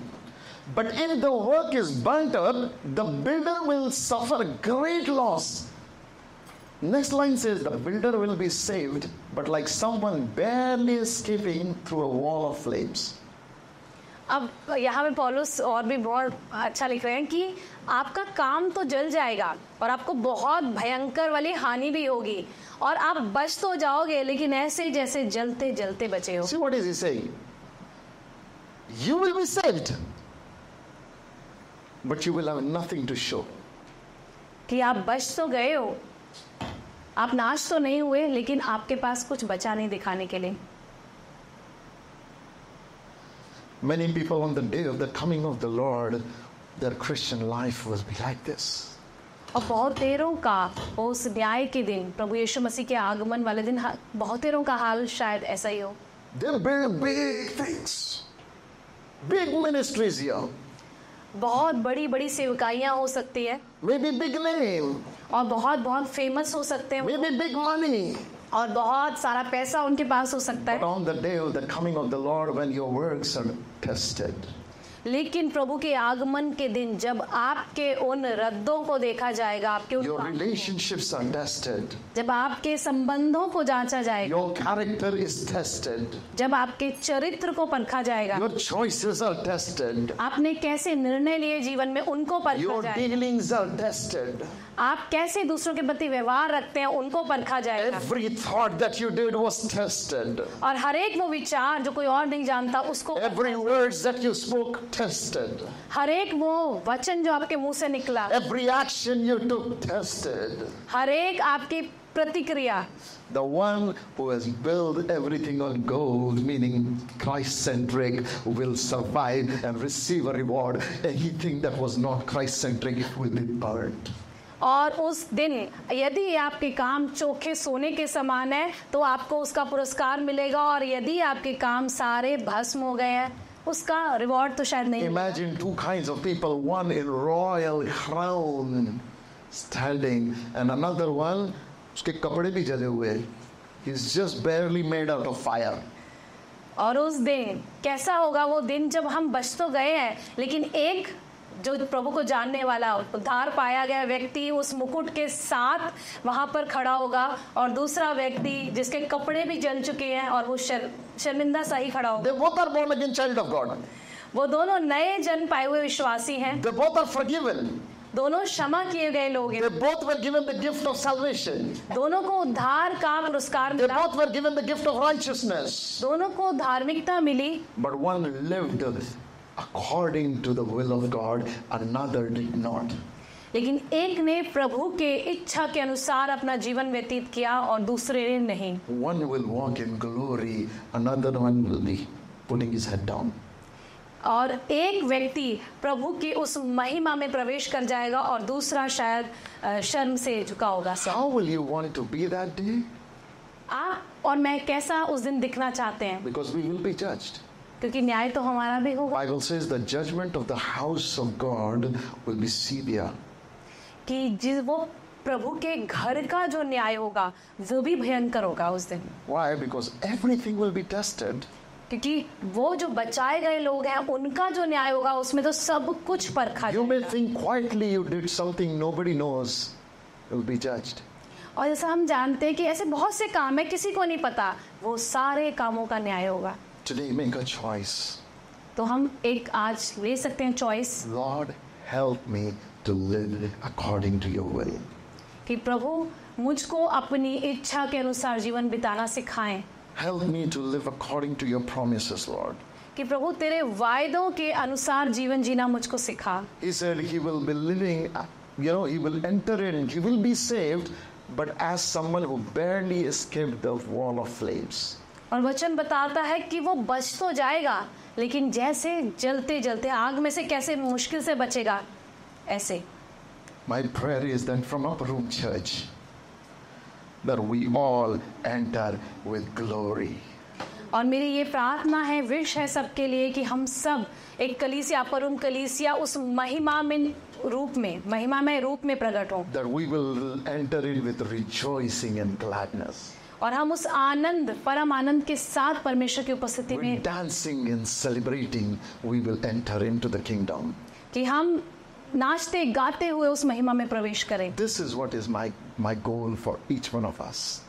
But if the work is burnt up, the builder will suffer great loss. Next line says the builder will be saved, but like someone barely escaping through a wall of flames. अब यहाँ पे पॉलुस और भी बहुत अच्छा लिख रहे हैं कि आपका काम तो जल जाएगा और आपको बहुत भयंकर वाली हानि भी होगी और आप बच तो जाओगे लेकिन ऐसे जैसे जलते जलते बचे हो See what is he saying? You will be saved, but you will have nothing to show. कि आप बच तो गए हो आप नाश तो नहीं हुए लेकिन आपके पास कुछ बचा नहीं दिखाने के लिए Many people on the day of the coming of the Lord, their Christian life will be like this. और बहुत देरों का उस न्याय के दिन प्रभु यीशु मसीह के आगमन वाले दिन हा- बहुत देरों का हाल शायद ऐसा ही हो They build big things, big ministries here, बहुत बड़ी बड़ी सेवकाइयाँ हो सकती है। मे बी बिग नेम और बहुत बहुत फ़ेमस हो सकते हैं। मे बी बिग मनी और बहुत सारा पैसा उनके पास हो सकता है। लेकिन प्रभु के आगमन के दिन जब आपके उन रद्दों को देखा जाएगा आपके उन your relationships are tested, जब आपके संबंधों को जांचा जाएगा your character is tested, जब आपके चरित्र को परखा जाएगा your choices are tested, आपने कैसे निर्णय लिए जीवन में उनको परखा your जाएगा dealings are tested. आप कैसे दूसरों के प्रति व्यवहार रखते हैं उनको परखा जाएगा Every thought that you did was tested. और हर एक वो विचार जो कोई और नहीं जानता उसको Every words that you spoke tested. हर एक वो वचन जो आपके मुँह से निकला Every action you took tested. हर एक आपकी प्रतिक्रिया The one who has built everything on gold, meaning Christ centric, will survive and receive a reward. Anything that was not Christ centric will be burned. और उस दिन यदि आपके काम चोखे सोने के समान है तो आपको उसका पुरस्कार मिलेगा और यदि आपके काम सारे भस्म हो गए हैं उसका रिवॉर्ड तो शायद नहीं। Imagine two kinds of people one in royal crown standing, and another one, उसके कपड़े भी जले हुए हैं. He's just barely made out of fire. और उस दिन कैसा होगा वो दिन जब हम बच तो गए हैं लेकिन एक जो प्रभु को जानने वाला उद्धार पाया गया व्यक्ति उस मुकुट के साथ वहाँ पर खड़ा होगा और दूसरा व्यक्ति जिसके कपड़े भी जल चुके हैं और वो शर, शर्मिंदा सा ही खड़ा होगा। वो दोनों नए जन पाए हुए विश्वासी हैं। दे दोनों क्षमा किए गए लोग हैं। गिफ्ट ऑफ़ सल्वेशन दोनों को उद्धार का पुरस्कार दोनों को धार्मिकता मिली। But one lived according to the will of God, another did not. लेकिन एक ने प्रभु के इच्छा के अनुसार अपना जीवन व्यतीत किया और दूसरे ने नहीं। One will walk in glory another one will be putting his head down और एक व्यक्ति प्रभु की उस महिमा में प्रवेश कर जाएगा और दूसरा शायद शर्म से झुका होगा how will you want to be that day आप और मैं कैसा उस दिन दिखना चाहते हैं? Because we will be judged क्योंकि न्याय तो हमारा भी होगा। Bible says the judgment of the house of God will be severe कि जिस वो प्रभु के घर का जो न्याय होगा वो भी भयंकर होगा उस दिन। Why because everything will be tested क्योंकि वो जो बचाए गए लोग हैं उनका जो न्याय होगा उसमें तो सब कुछ परखा जाएगा you may think quietly you did something nobody knows will be judged और जैसा हम जानते हैं कि ऐसे बहुत से काम है किसी को नहीं पता वो सारे कामों का न्याय होगा। Today, make a choice. तो हम एक आज ले सकते हैं choice Lord, help me to live according to your will. कि प्रभु मुझको अपनी इच्छा के अनुसार जीवन बिताना सिखाएँ Help me to live according to your promises, Lord. कि प्रभु तेरे वायदों के अनुसार जीवन जीना मुझको सिखा He said he will be living, uh, you know, he will enter in, he will be saved, but as someone who barely escaped the wall of flames. और वचन बताता है कि वो बच तो जाएगा लेकिन जैसे जलते जलते आग में से कैसे मुश्किल से बचेगा ऐसे My prayer is that from Upper Room Church, that we all enter with glory. और मेरी ये प्रार्थना है विश है सबके लिए कि हम सब एक कलीसिया परुम कलीसिया उस महिमा में रूप में महिमा में रूप में प्रकट हो That we will enter in with rejoicing and gladness. और हम उस आनंद परम आनंद के साथ परमेश्वर की उपस्थिति में dancing and celebrating we will enter into the kingdom कि हम नाचते गाते हुए उस महिमा में प्रवेश करें। This is what is my my goal for each one of us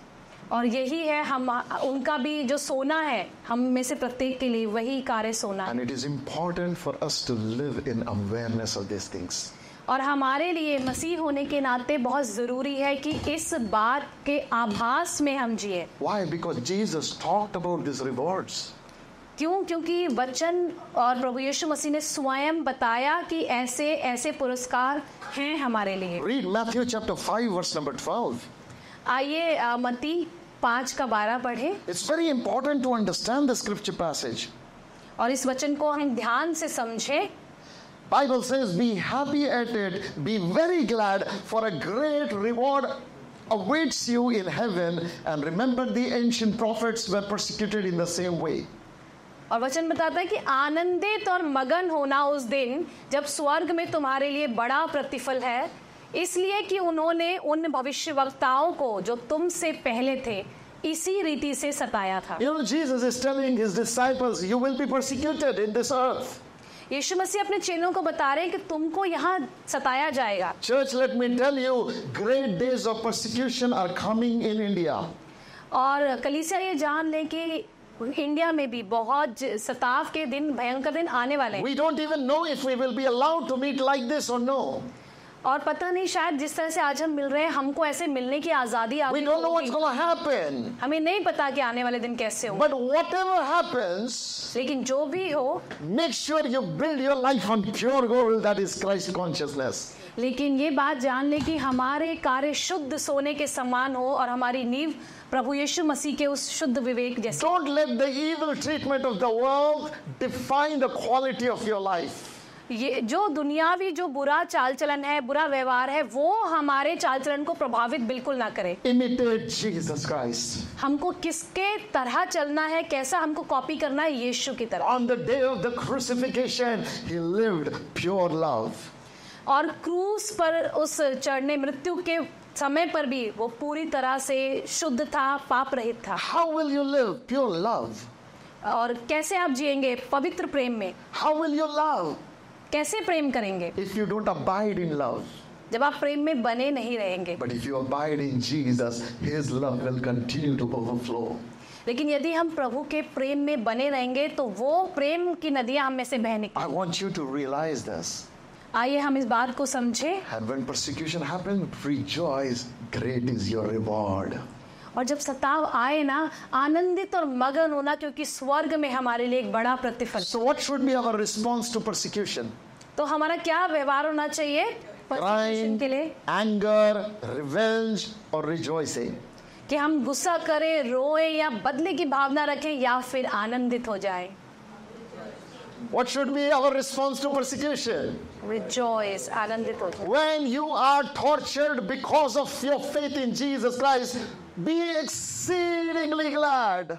और यही है हम उनका भी जो सोना है हम में से प्रत्येक के लिए वही कार्य सोना and important for us to live in awareness of this और हमारे लिए मसीह होने के नाते बहुत ज़रूरी है कि इस बात के आभास में हम जिए। Why because Jesus talked about this rewards क्यों? क्योंकि वचन और प्रभु यीशु मसीह ने स्वयं बताया कि ऐसे ऐसे पुरस्कार हैं हमारे लिए। Read Matthew chapter 5 verse number 12 आइए मत्ती 5 का 12 पढ़े। It's very important to understand the scripture passage और इस वचन को हम ध्यान से समझें। Bible says, "Be happy at it, be very glad, for a great reward awaits you in heaven." And remember, the ancient prophets were persecuted in the same way. और वचन बताता है कि आनंदित और मगन होना उस दिन जब स्वर्ग में तुम्हारे लिए बड़ा प्रतिफल है इसलिए कि उन्होंने उन भविष्यवक्ताओं को जो तुमसे पहले थे इसी रीति से सताया था You know, Jesus is telling his disciples, "You will be persecuted in this earth." यीशु मसीह अपने चेलों को बता रहे हैं कि तुमको यहाँ सताया जाएगा। Church let me tell you great days of prosecution are coming in India और कलीसिया ये जान लें कि इंडिया में भी बहुत सताव के दिन भयंकर दिन आने वाले हैं। और पता नहीं शायद जिस तरह से आज हम मिल रहे हैं हमको ऐसे मिलने की आज़ादी हमें नहीं पता कि आने वाले दिन कैसे हो बट वट एवर लेकिन जो भी हो make sure you build your life on pure gold that is Christ consciousness लेकिन ये बात जान ले कि हमारे कार्य शुद्ध सोने के समान हो और हमारी नींव प्रभु यीशु मसीह के उस शुद्ध विवेक जैसे। Don't let the evil treatment of the world define the quality of your life ये जो दुनियावी जो बुरा चाल चलन है बुरा व्यवहार है वो हमारे चाल चलन को प्रभावित बिल्कुल ना करे Imitate Jesus Christ. हमको किसके तरह चलना है कैसा हमको कॉपी करना है यीशु की तरह On the day of the crucifixion, he lived pure love. और क्रूस पर उस चढ़ने मृत्यु के समय पर भी वो पूरी तरह से शुद्ध था पाप रहित था How will you live pure love? और कैसे आप जिएँगे पवित्र प्रेम में How will you love कैसे प्रेम करेंगे? If you don't abide in love जब आप प्रेम में बने नहीं रहेंगे। But if you abide in Jesus his love will continue to overflow लेकिन यदि हम प्रभु के प्रेम में बने रहेंगे तो वो प्रेम की नदियाँ हम में से बह निकलेंगी। I want you to realise this आइए हम इस बात को समझे। और जब सताव आए ना आनंदित और मगन होना क्योंकि स्वर्ग में हमारे लिए एक बड़ा प्रतिफल। So what should be our response to prosecution तो हमारा क्या व्यवहार होना चाहिए के लिए? एंगर रिवेंज और रिजॉइसिंग कि हम गुस्सा करें रोए या बदले की भावना रखें या फिर आनंदित हो जाए। What should be our response to persecution? Rejoice, आनंदित हो जाए. When you are tortured because of your faith in Jesus Christ, be exceedingly glad.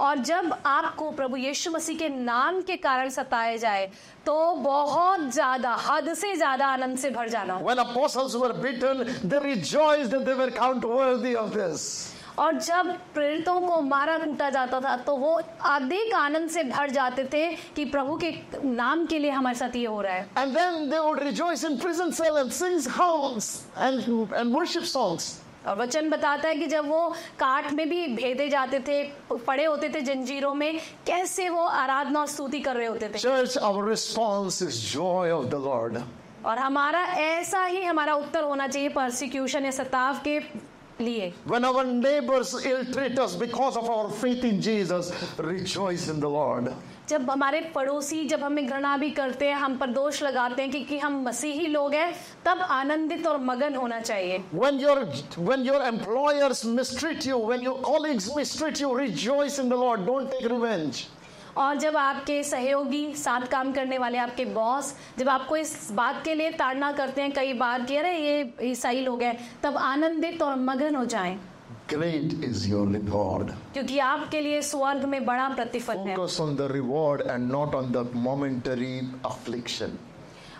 और जब आपको प्रभु यीशु मसीह के नाम के कारण सताए जाए तो बहुत ज़्यादा हद से ज़्यादा आनंद से भर जाना When apostles were beaten, they rejoiced that they were counted worthy of this. और जब प्रेरितों को मारा कूटा जाता था तो वो अधिक आनंद से भर जाते थे कि प्रभु के नाम के लिए हमारे साथ ये हो रहा है And then they would rejoice in prison cell and sing hymns and, and worship songs. और वचन बताता है कि जब वो काठ में भी भेदे जाते थे पड़े होते थे जंजीरों में कैसे वो आराधना और स्तुति कर रहे होते थे Church, our response is joy of the Lord. और हमारा ऐसा ही हमारा उत्तर होना चाहिए परसिक्यूशन या सताव के लिए When our neighbors ill treat us because of our faith in Jesus, rejoice in the Lord. जब हमारे पड़ोसी जब हमें घृणा भी करते हैं हम पर दोष लगाते हैं कि, कि हम मसीही लोग हैं तब आनंदित और मगन होना चाहिए When your when your employers mistreat you, when your colleagues mistreat you, rejoice in the Lord. Don't take revenge. और जब आपके सहयोगी साथ काम करने वाले आपके बॉस जब आपको इस बात के लिए ताड़ना करते हैं कई बार कि अरे ये ईसाई लोग हैं तब आनंदित और मगन हो जाएँ Great is your reward. क्योंकि आपके लिए स्वर्ग में बड़ा प्रतिफल है Focus on the reward and not on the momentary affliction.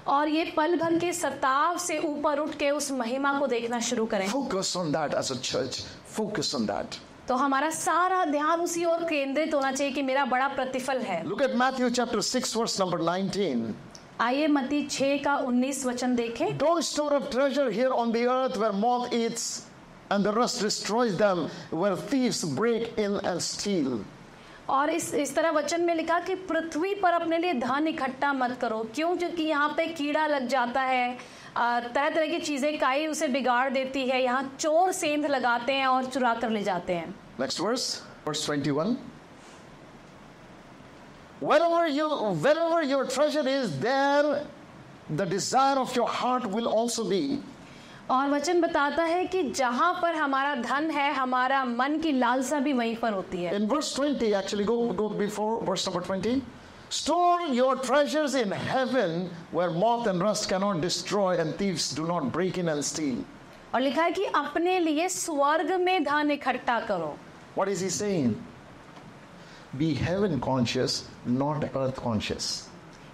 और ये पल भर के सताव से ऊपर उठ के उस महिमा को देखना शुरू करें Focus on that as a church. Focus on that. तो हमारा सारा ध्यान उसी ओर केंद्रित होना चाहिए कि मेरा बड़ा प्रतिफल है Look at Matthew chapter 6, verse number 19. आइए मती 6 का 19 वचन देखें Don't store up treasure here on the earth where moth eats and the rust destroys them where thieves break in and steal. और इस इस तरह वचन में लिखा कि पृथ्वी पर अपने लिए धन इकट्ठा मत करो क्यों? क्योंकि यहाँ पे कीड़ा लग जाता है तरह तरह की चीज़ें काई उसे बिगाड़ देती है यहाँ चोर सेंध लगाते हैं और चुरा कर ले जाते हैं। Next verse verse 21 wherever you wherever your treasure is there the desire of your heart will also be और वचन बताता है कि जहाँ पर हमारा धन है हमारा मन की लालसा भी वहीं पर होती है In verse 20, actually, go, go before verse number 20. Store your treasures in heaven where moth and rust cannot destroy and thieves do not break in and steal. और लिखा है कि अपने लिए स्वर्ग में धन इकट्ठा करो What is he saying? Be heaven conscious, not earth conscious.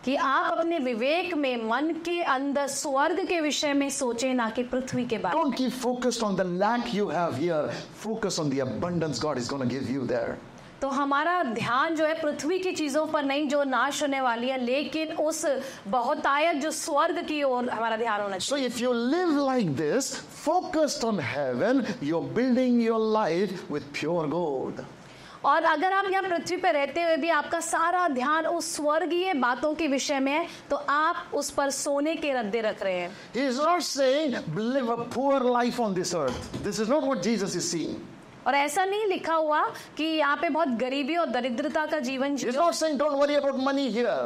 कि आप अपने विवेक में मन के अंदर स्वर्ग के विषय में सोचे ना कि पृथ्वी के बारे में don't keep focused on the lack you have here focus on the abundance God is gonna give you there तो हमारा ध्यान जो है पृथ्वी की चीज़ों पर नहीं जो नाश होने वाली है लेकिन उस बहुतायत जो स्वर्ग की ओर हमारा ध्यान होना चाहिए। So if you live like this focused on heaven you are building your life with pure gold और अगर आप यहाँ पृथ्वी पर रहते हुए भी आपका सारा ध्यान उस स्वर्गीय बातों के विषय में है तो आप उस पर सोने के रद्दे रख रहे हैं He is not saying live a poor life on this earth. This is not what Jesus is saying. और ऐसा नहीं लिखा हुआ कि यहाँ पे बहुत गरीबी और दरिद्रता का जीवन जियो। He's not saying don't worry about money here.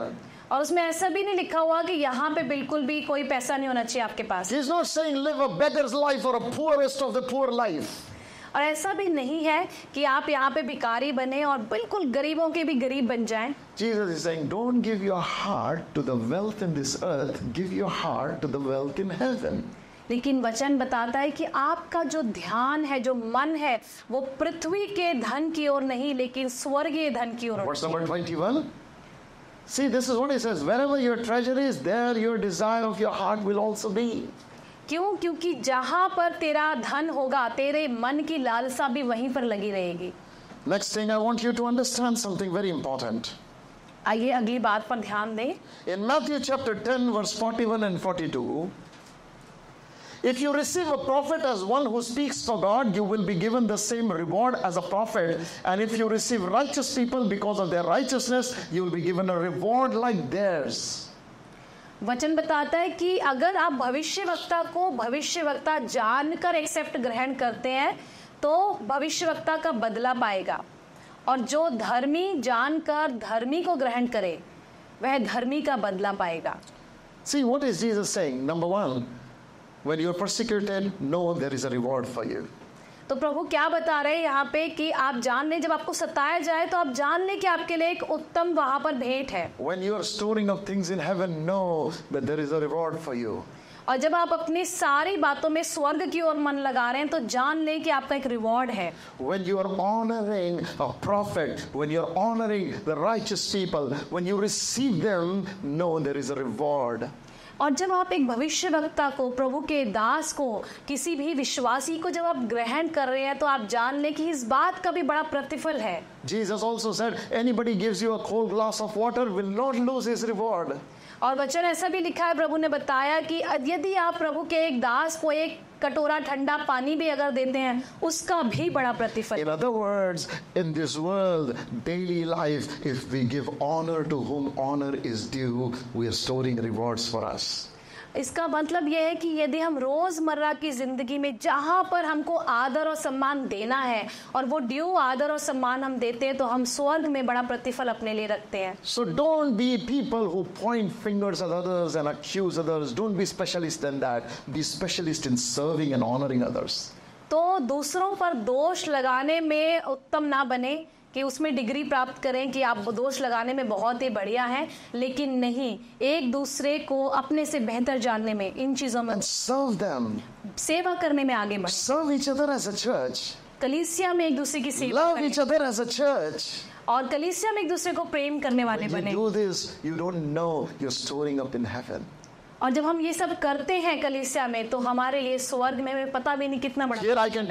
और उसमें ऐसा भी नहीं लिखा हुआ कि यहाँ पे बिल्कुल भी कोई पैसा नहीं होना चाहिए आपके पास He's not saying live a beggar's life or a poorest of the poor life. और ऐसा भी नहीं है कि आप यहाँ पे भिकारी बने और बिल्कुल गरीबों के भी गरीब बन जाएँ Jesus is saying, don't give your heart to the wealth in this earth, give your heart to the wealth in heaven. लेकिन वचन बताता है कि आपका जो ध्यान है जो मन है वो पृथ्वी के धन की ओर नहीं लेकिन स्वर्गीय धन की ओर Verse number 21. See, this is what he says wherever your treasure is, there your desire of your heart will also be. क्यों क्योंकि जहां पर तेरा धन होगा तेरे मन की लालसा भी वहीं पर लगी रहेगी Next thing, I want you to understand something very important. आइए अगली बात पर ध्यान दें In Matthew chapter 10, verse 41 and 42, if you receive a prophet as one who speaks for God, you will be given the same reward as a prophet. And if you receive righteous people because of their righteousness, you will be given a reward like theirs. वचन बताता है कि अगर आप भविष्य वक्ता को भविष्य वक्ता जानकर एक्सेप्ट ग्रहण करते हैं तो भविष्य वक्ता का बदला पाएगा और जो धर्मी जानकर धर्मी को ग्रहण करे वह धर्मी का बदला पाएगा See, what is Jesus saying? Number one, when you're persecuted, know there is a reward for you. तो प्रभु क्या बता रहे हैं यहाँ पे कि आप जान लें जब आपको सताया जाए तो आप जान लें कि आपके लिए एक उत्तम वहाँ पर भेंट है When you are storing up things in heaven, know that there is a reward for you. और जब आप अपनी सारी बातों में स्वर्ग की ओर मन लगा रहे हैं तो जान लें कि आपका एक रिवॉर्ड है When you are honoring a prophet, when you are honoring the righteous people, when you receive them, know there is a reward. और जब आप एक भविष्य वक्ता को प्रभु के दास को किसी भी विश्वासी को जब आप ग्रहण कर रहे हैं तो आप जान लें कि इस बात का भी बड़ा प्रतिफल है Jesus also said, anybody gives you a cold glass of water will not lose his reward. और वचन ऐसा भी लिखा है, प्रभु ने बताया कि यदि आप प्रभु के एक दास को एक कटोरा ठंडा पानी भी अगर देते हैं, उसका भी बड़ा प्रतिफल। In this world if we give honour to is due इसका मतलब यह है कि यदि हम रोज़मर्रा की ज़िंदगी में जहाँ पर हमको आदर और सम्मान देना है और वो ड्यू आदर और सम्मान हम देते हैं तो हम स्वर्ग में बड़ा प्रतिफल अपने लिए रखते हैं। So don't be people who point fingers at others and accuse others don't be specialist in that be specialist in serving and honouring others तो दूसरों पर दोष लगाने में उत्तम ना बने। कि उसमें डिग्री प्राप्त करें कि आप दोष लगाने में बहुत ही बढ़िया हैं लेकिन नहीं एक दूसरे को अपने से बेहतर जानने में इन चीज़ों में. सेवा करने में आगे बढ़े Serve each other as a church. कलीसिया में एक दूसरे की सेवा करें each other as a church. और कलीसिया में एक दूसरे को प्रेम करने वाले बने do this, you don't know you're storing up in heaven. और जब हम ये सब करते हैं कलिसिया में तो हमारे लिए स्वर्ग में पता भी नहीं कितना बड़ा आई कैन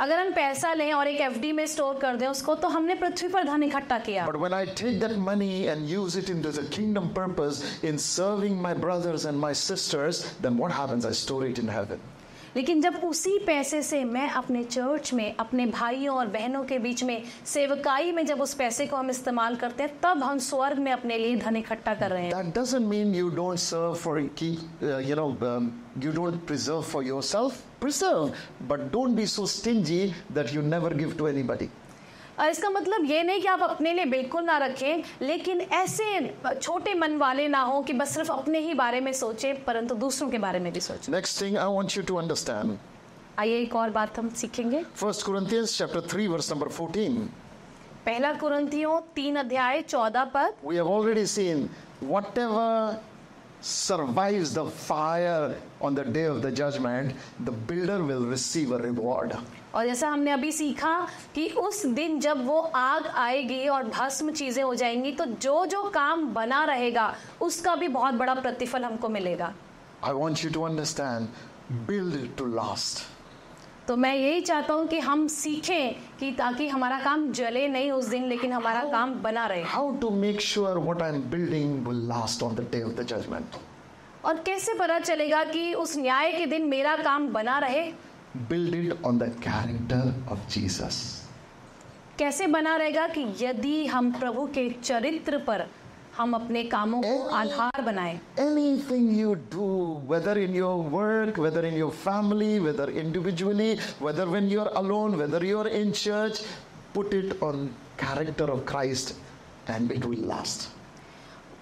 अगर हम पैसा लें और एक एफडी में स्टोर कर दें उसको तो हमने पृथ्वी पर धन इकट्ठा किया। But when I take that money and use it into the kingdom purpose in serving my brothers and my sisters then what happens I store it in heaven लेकिन जब उसी पैसे से मैं अपने चर्च में अपने भाइयों और बहनों के बीच में सेवकाई में जब उस पैसे को हम इस्तेमाल करते हैं तब हम स्वर्ग में अपने लिए धन इकट्ठा कर रहे हैं You don't preserve for yourself, preserve, but don't be so stingy that you never give to anybody. और इसका मतलब ये नहीं कि आप अपने लिए बिल्कुल ना रखें लेकिन ऐसे छोटे मन वाले ना हो कि बस सिर्फ़ अपने ही बारे में सोचें परंतु दूसरों के बारे में भी सोचें। Next thing I want you to understand आइए एक और बात हम सीखेंगे। First Corinthians chapter 3 verse number 14 पहला कुरिंथियों 3 अध्याय 14 पद we have already seen whatever survives the fire on the day of the judgment the builder will receive a reward. और जैसा हमने अभी सीखा कि उस दिन जब वो आग आएगी और भस्म चीज़ें हो जाएँगी तो जो जो काम बना रहेगा उसका भी बहुत बड़ा प्रतिफल हमको मिलेगा I want you to understand, build it to last. तो मैं यही चाहता हूँ कि हम सीखें कि ताकि हमारा काम जले नहीं उस दिन लेकिन हमारा how, काम बना रहे How to make sure what I'm building will last on the day of the judgment? और कैसे पता चलेगा कि उस न्याय के दिन मेरा काम बना रहे Build it on the character of Jesus. कैसे बना रहेगा कि यदि हम प्रभु के चरित्र पर हम अपने कामों को आधार बनाएं Anything you do, whether in your work, whether in your family, whether individually, whether when you're alone, whether you're in church, put it on character of Christ and it will last.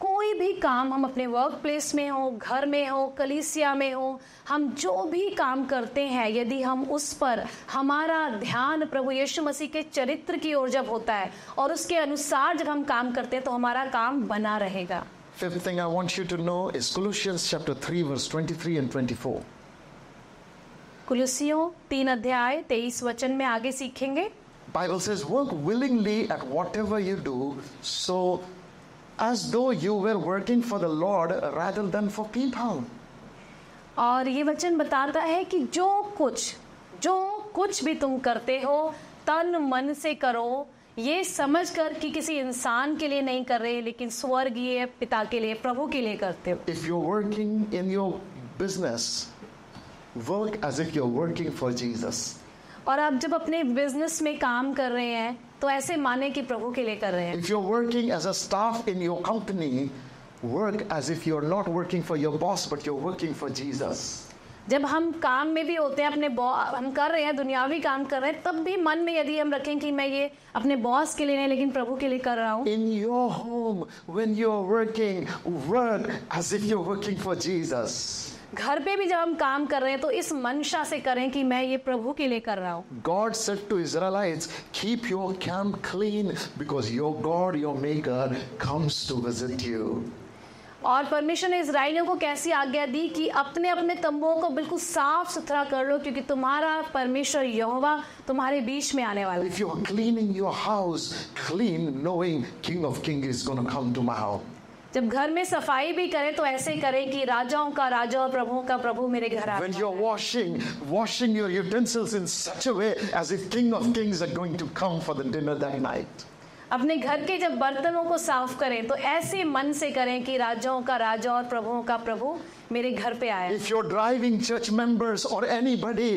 कोई भी काम हम अपने वर्क प्लेस में हो घर में हो कलीसिया में हो हम जो भी काम करते हैं यदि हम उस पर हमारा ध्यान प्रभु यीशु मसीह के चरित्र की ओर जब होता है और उसके अनुसार जब हम काम करते हैं तो हमारा काम बना रहेगा Fifth thing I want you to know is Colossians chapter 3 verse 23 and 24. कुलुसियों तीन अध्याय तेईस वचन में आगे सीखेंगे Bible says work willingly at whatever you do so as though you were working for the Lord rather than for people. और ये वचन बताता है कि जो कुछ जो कुछ भी तुम करते हो तन मन से करो। ये समझ कर कि किसी इंसान के लिए नहीं कर रहे लेकिन स्वर्गीय पिता के लिए प्रभु के लिए करते हो। If you working in your business work as if you working for Jesus और आप जब अपने बिज़नेस में काम कर रहे हैं तो ऐसे माने कि प्रभु के लिए कर रहे हैं। If you working as a staff in your company work as if you not working for your boss but you working for Jesus जब हम काम में भी होते हैं अपने हम कर रहे हैं दुनियावी काम कर रहे हैं तब भी मन में यदि हम रखें कि मैं ये अपने बॉस के लिए नहीं लेकिन प्रभु के लिए कर रहा हूँ। In your home when you're working work as if you're working for Jesus घर पे भी जब हम काम कर रहे हैं तो इस मंशा से करें कि मैं ये प्रभु के लिए कर रहा हूँ। God said to Israelite keep your camp clean because your God your maker comes to visit you और परमेश्वर ने इसराइलियों को कैसी आज्ञा दी कि अपने अपने तंबुओं को बिल्कुल साफ़ सुथरा कर लो क्योंकि तुम्हारा परमेश्वर यहोवा तुम्हारे बीच में आने वाला है। जब घर में सफ़ाई भी करें तो ऐसे करें कि राजाओं का राजा और प्रभुओं का प्रभु मेरे घर आ When you're washing, washing your utensils in such a way as if King of Kings are going to come for the dinner that night. अपने घर के जब बर्तनों को साफ़ करें तो ऐसे मन से करें कि राजाओं का राजा और प्रभुओं का प्रभु मेरे घर पे आया If you're driving church members or anybody,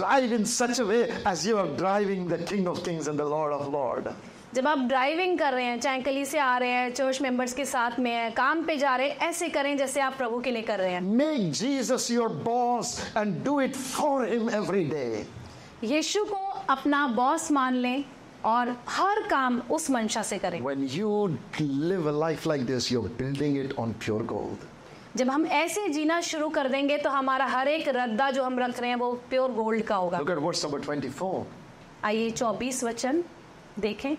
drive in such a way as you are driving the King of Kings and the Lord of Lords. जब आप ड्राइविंग कर रहे हैं चाहे कली से आ रहे हैं चर्च मेंबर्स के साथ में हैं काम पे जा रहे हैं ऐसे करें जैसे आप प्रभु के लिए कर रहे हैं Make Jesus your boss and do it for him every day. यीशु को अपना बॉस मान लें और हर काम उस मंशा से करें When you live a life like this, you're building it on pure gold. जब हम ऐसे जीना शुरू कर देंगे तो हमारा हर एक रद्दा जो हम रख रहे हैं वो प्योर गोल्ड का होगा Look at verse number 24. आइए चौबीस वचन देखें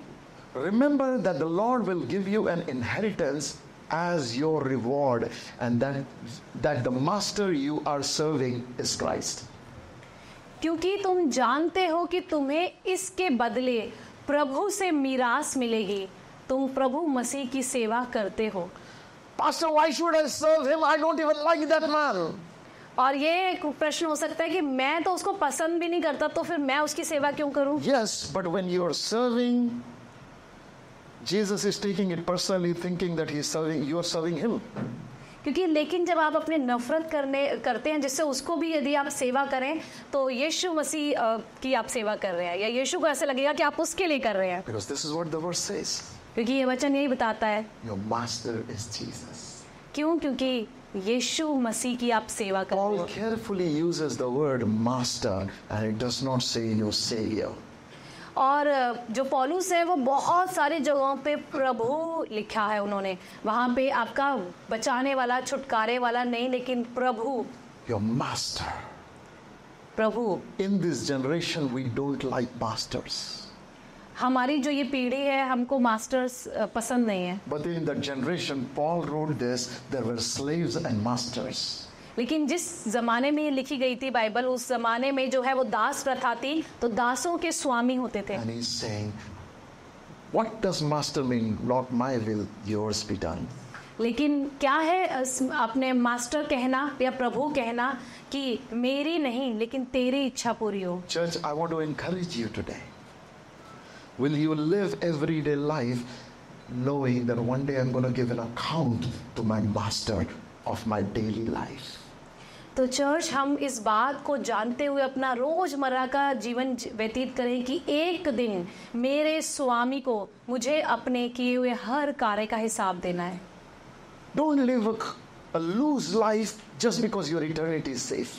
Remember that the Lord will give you an inheritance as your reward, and that, that the master you are serving is Christ. क्योंकि तुम जानते हो कि तुम्हें इसके बदले प्रभु से मीरास मिलेगी तुम प्रभु मसीह की सेवा करते हो Pastor, why should I serve him? I don't even like that man. और ये एक प्रश्न हो सकता है कि मैं तो उसको पसंद भी नहीं करता तो फिर मैं उसकी सेवा क्यों करूँ Yes, but when you are serving, Jesus is taking it personally, thinking that he's serving, you are serving him. क्योंकि लेकिन जब आप अपने नफरत करने करते हैं जिससे उसको भी यदि आप सेवा करें तो यीशु मसीह की आप सेवा कर रहे हैं या यीशु को ऐसा लगेगा कि आप उसके लिए कर रहे हैं Because this is what the verse says. क्योंकि ये वचन यही बताता है Your master is Jesus. क्यों क्योंकि यीशु मसीह की आप सेवा कर रहे Paul carefully uses the word master and it does not say your savior. और जो पॉलूस है वो बहुत सारे जगहों पे प्रभु लिखा है उन्होंने। वहाँ पे आपका बचाने वाला छुटकारे वाला नहीं लेकिन प्रभु। Your master Prabhu. In this generation we don't like masters हमारी जो ये पीढ़ी है हमको मास्टर्स पसंद नहीं है। But in the generation Paul wrote this there were and masters लेकिन जिस जमाने में लिखी गई थी बाइबल उस जमाने में जो है वो दास प्रथा थी तो दासों के स्वामी होते थे What does master mean? Not my will, yours be done. लेकिन क्या है अपने मास्टर कहना या प्रभु कहना कि मेरी नहीं लेकिन तेरी इच्छा पूरी हो church I want to encourage you today will you live every day life knowing that one day I am gonna give an account to my master of my daily life तो चर्च हम इस बात को जानते हुए अपना रोज़मर्रा का जीवन व्यतीत करें कि एक दिन मेरे स्वामी को मुझे अपने किए हुए हर कार्य का हिसाब देना है live a, a loose life just because your eternity is safe.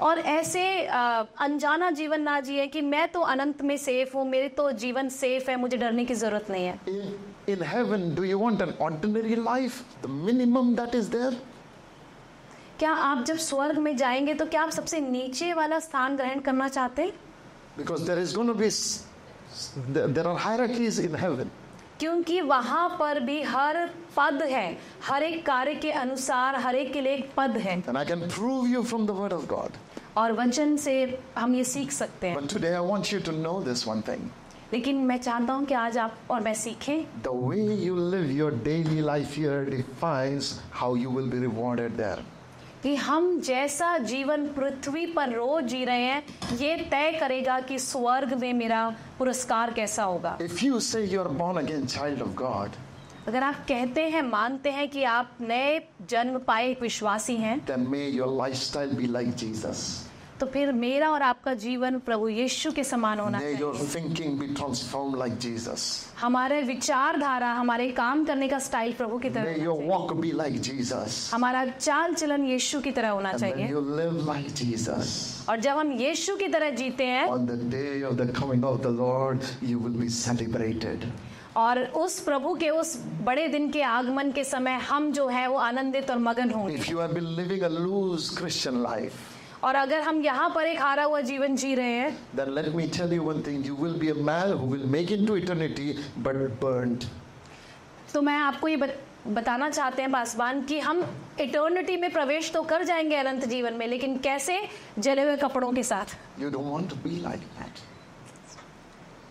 और ऐसे अ, अनजाना जीवन ना जिए कि मैं तो अनंत में सेफ़ हूँ मेरे तो जीवन सेफ़ है मुझे डरने की ज़रूरत नहीं है in heaven, do you want an ordinary life? The minimum that is there? क्या आप जब स्वर्ग में जाएँगे तो क्या आप सबसे नीचे वाला स्थान ग्रहण करना चाहते हैं? क्योंकि वहाँ पर भी हर पद है हर एक कार्य के अनुसार हर एक के लिए एक पद है। और वचन से हम ये सीख सकते हैं। लेकिन मैं चाहता हूँ कि आज आप और मैं सीखें। The live your daily life here defines how you will be rewarded कि हम जैसा जीवन पृथ्वी पर रोज जी रहे हैं ये तय करेगा कि स्वर्ग में मेरा पुरस्कार कैसा होगा if you say you are born again child of God अगर आप कहते हैं मानते हैं कि आप नए जन्म पाए एक विश्वासी हैं then may your lifestyle be like Jesus. तो फिर मेरा और आपका जीवन प्रभु यीशु के समान होना चाहिए like हमारे विचारधारा हमारे काम करने का स्टाइल प्रभु की तरह like हमारा चाल चलन यीशु की तरह होना And चाहिए। like और जब हम यीशु की तरह जीते हैं Lord, और उस प्रभु के उस बड़े दिन के आगमन के समय हम जो है वो आनंदित और मगन होंगे। और अगर हम यहाँ पर एक हारा हुआ जीवन जी रहे हैं then let me tell you one thing you will be a man who will make into eternity but burned. तो मैं आपको ये बत, बताना चाहते हैं पासवान कि हम इटर्निटी में प्रवेश तो कर जाएँगे अनंत जीवन में लेकिन कैसे जले हुए कपड़ों के साथ You don't want to be like that.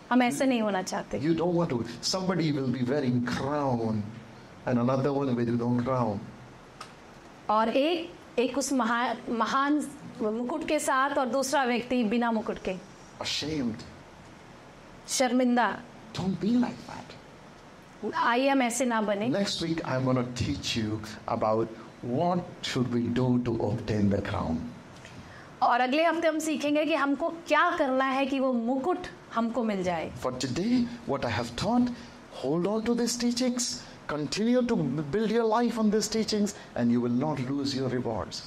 हम ऐसे नहीं होना चाहते You don't want to. Somebody will be wearing crown and another one with no crown. और एक एक उस महा, महान मुकुट के साथ और दूसरा व्यक्ति बिना मुकुट के। Ashamed. शर्मिंदा। Don't be like that. I am ऐसे ना बने। Next week I am teach you about what should we do to obtain the crown और अगले हफ़्ते हम सीखेंगे कि हमको क्या करना है कि वो मुकुट हमको मिल जाए। For today what I have thought hold on to this teachings continue to build your life on this teachings and you will not lose your rewards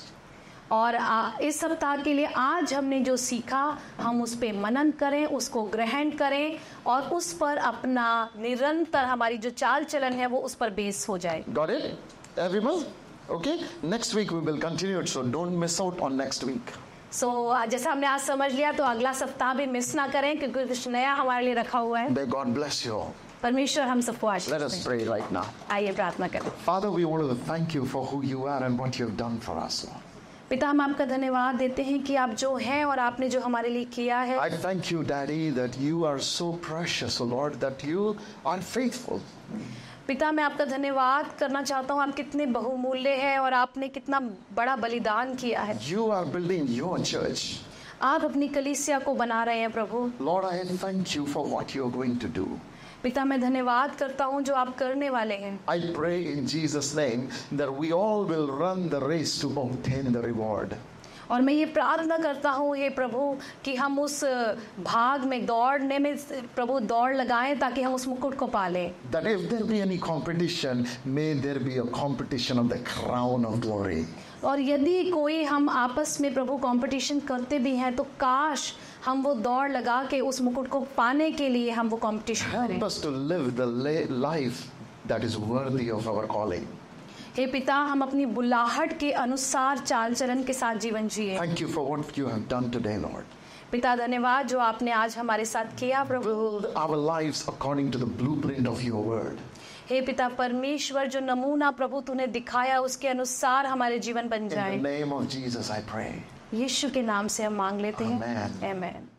और आ, इस सप्ताह के लिए आज हमने जो सीखा हम उस पे मनन करें उसको ग्रहण करें और उस पर अपना निरंतर हमारी जो चाल चलन है वो उस पर बेस हो जाए Got it? Everyone? Okay? Next week we will continue it, so don't miss out on next week. So so, जैसा हमने आज समझ लिया तो अगला सप्ताह भी मिस ना करें क्योंकि कुछ नया हमारे लिए रखा हुआ है May God bless you all. परमेश्वर हम सबको आशीष Let us pray right now. आइए प्रार्थना करें Father, we want to thank you for who you are and what you have done for us, Lord. पिता हम आपका धन्यवाद देते हैं कि आप जो हैं और आपने जो हमारे लिए किया है। I thank you daddy that you are so precious Lord that you are faithful पिता मैं आपका धन्यवाद करना चाहता हूँ। आप कितने बहुमूल्य हैं और आपने कितना बड़ा बलिदान किया है। You are building your church आप अपनी कलीसिया को बना रहे हैं प्रभु। Lord I thank you for what you are going to do पिता मैं धन्यवाद करता हूँ जो आप करने वाले हैं। I pray in Jesus name that we all will run the race to obtain reward और मैं ये प्रार्थना करता हूँ ये प्रभु कि हम उस भाग में दौड़ने में प्रभु दौड़ लगाएँ ताकि हम उस मुकुट को पाले। और यदि कोई हम आपस में प्रभु कंपटीशन करते भी हैं तो काश हम वो दौड़ लगा के उस मुकुट को पाने के लिए हम वो कॉम्पिटिशन calling. हे पिता हम अपनी बुलाहट के अनुसार चाल चलन के साथ जीवन जिए। Thank you for what you have done today Lord पिता धन्यवाद जो आपने आज हमारे साथ किया प्रभु। Our lives according to the blueprint of your word हे पिता परमेश्वर जो नमूना प्रभु तूने दिखाया उसके अनुसार हमारे जीवन बन जाए। Name of Jesus I pray यीशु के नाम से हम मांग लेते हैं। एम आमेन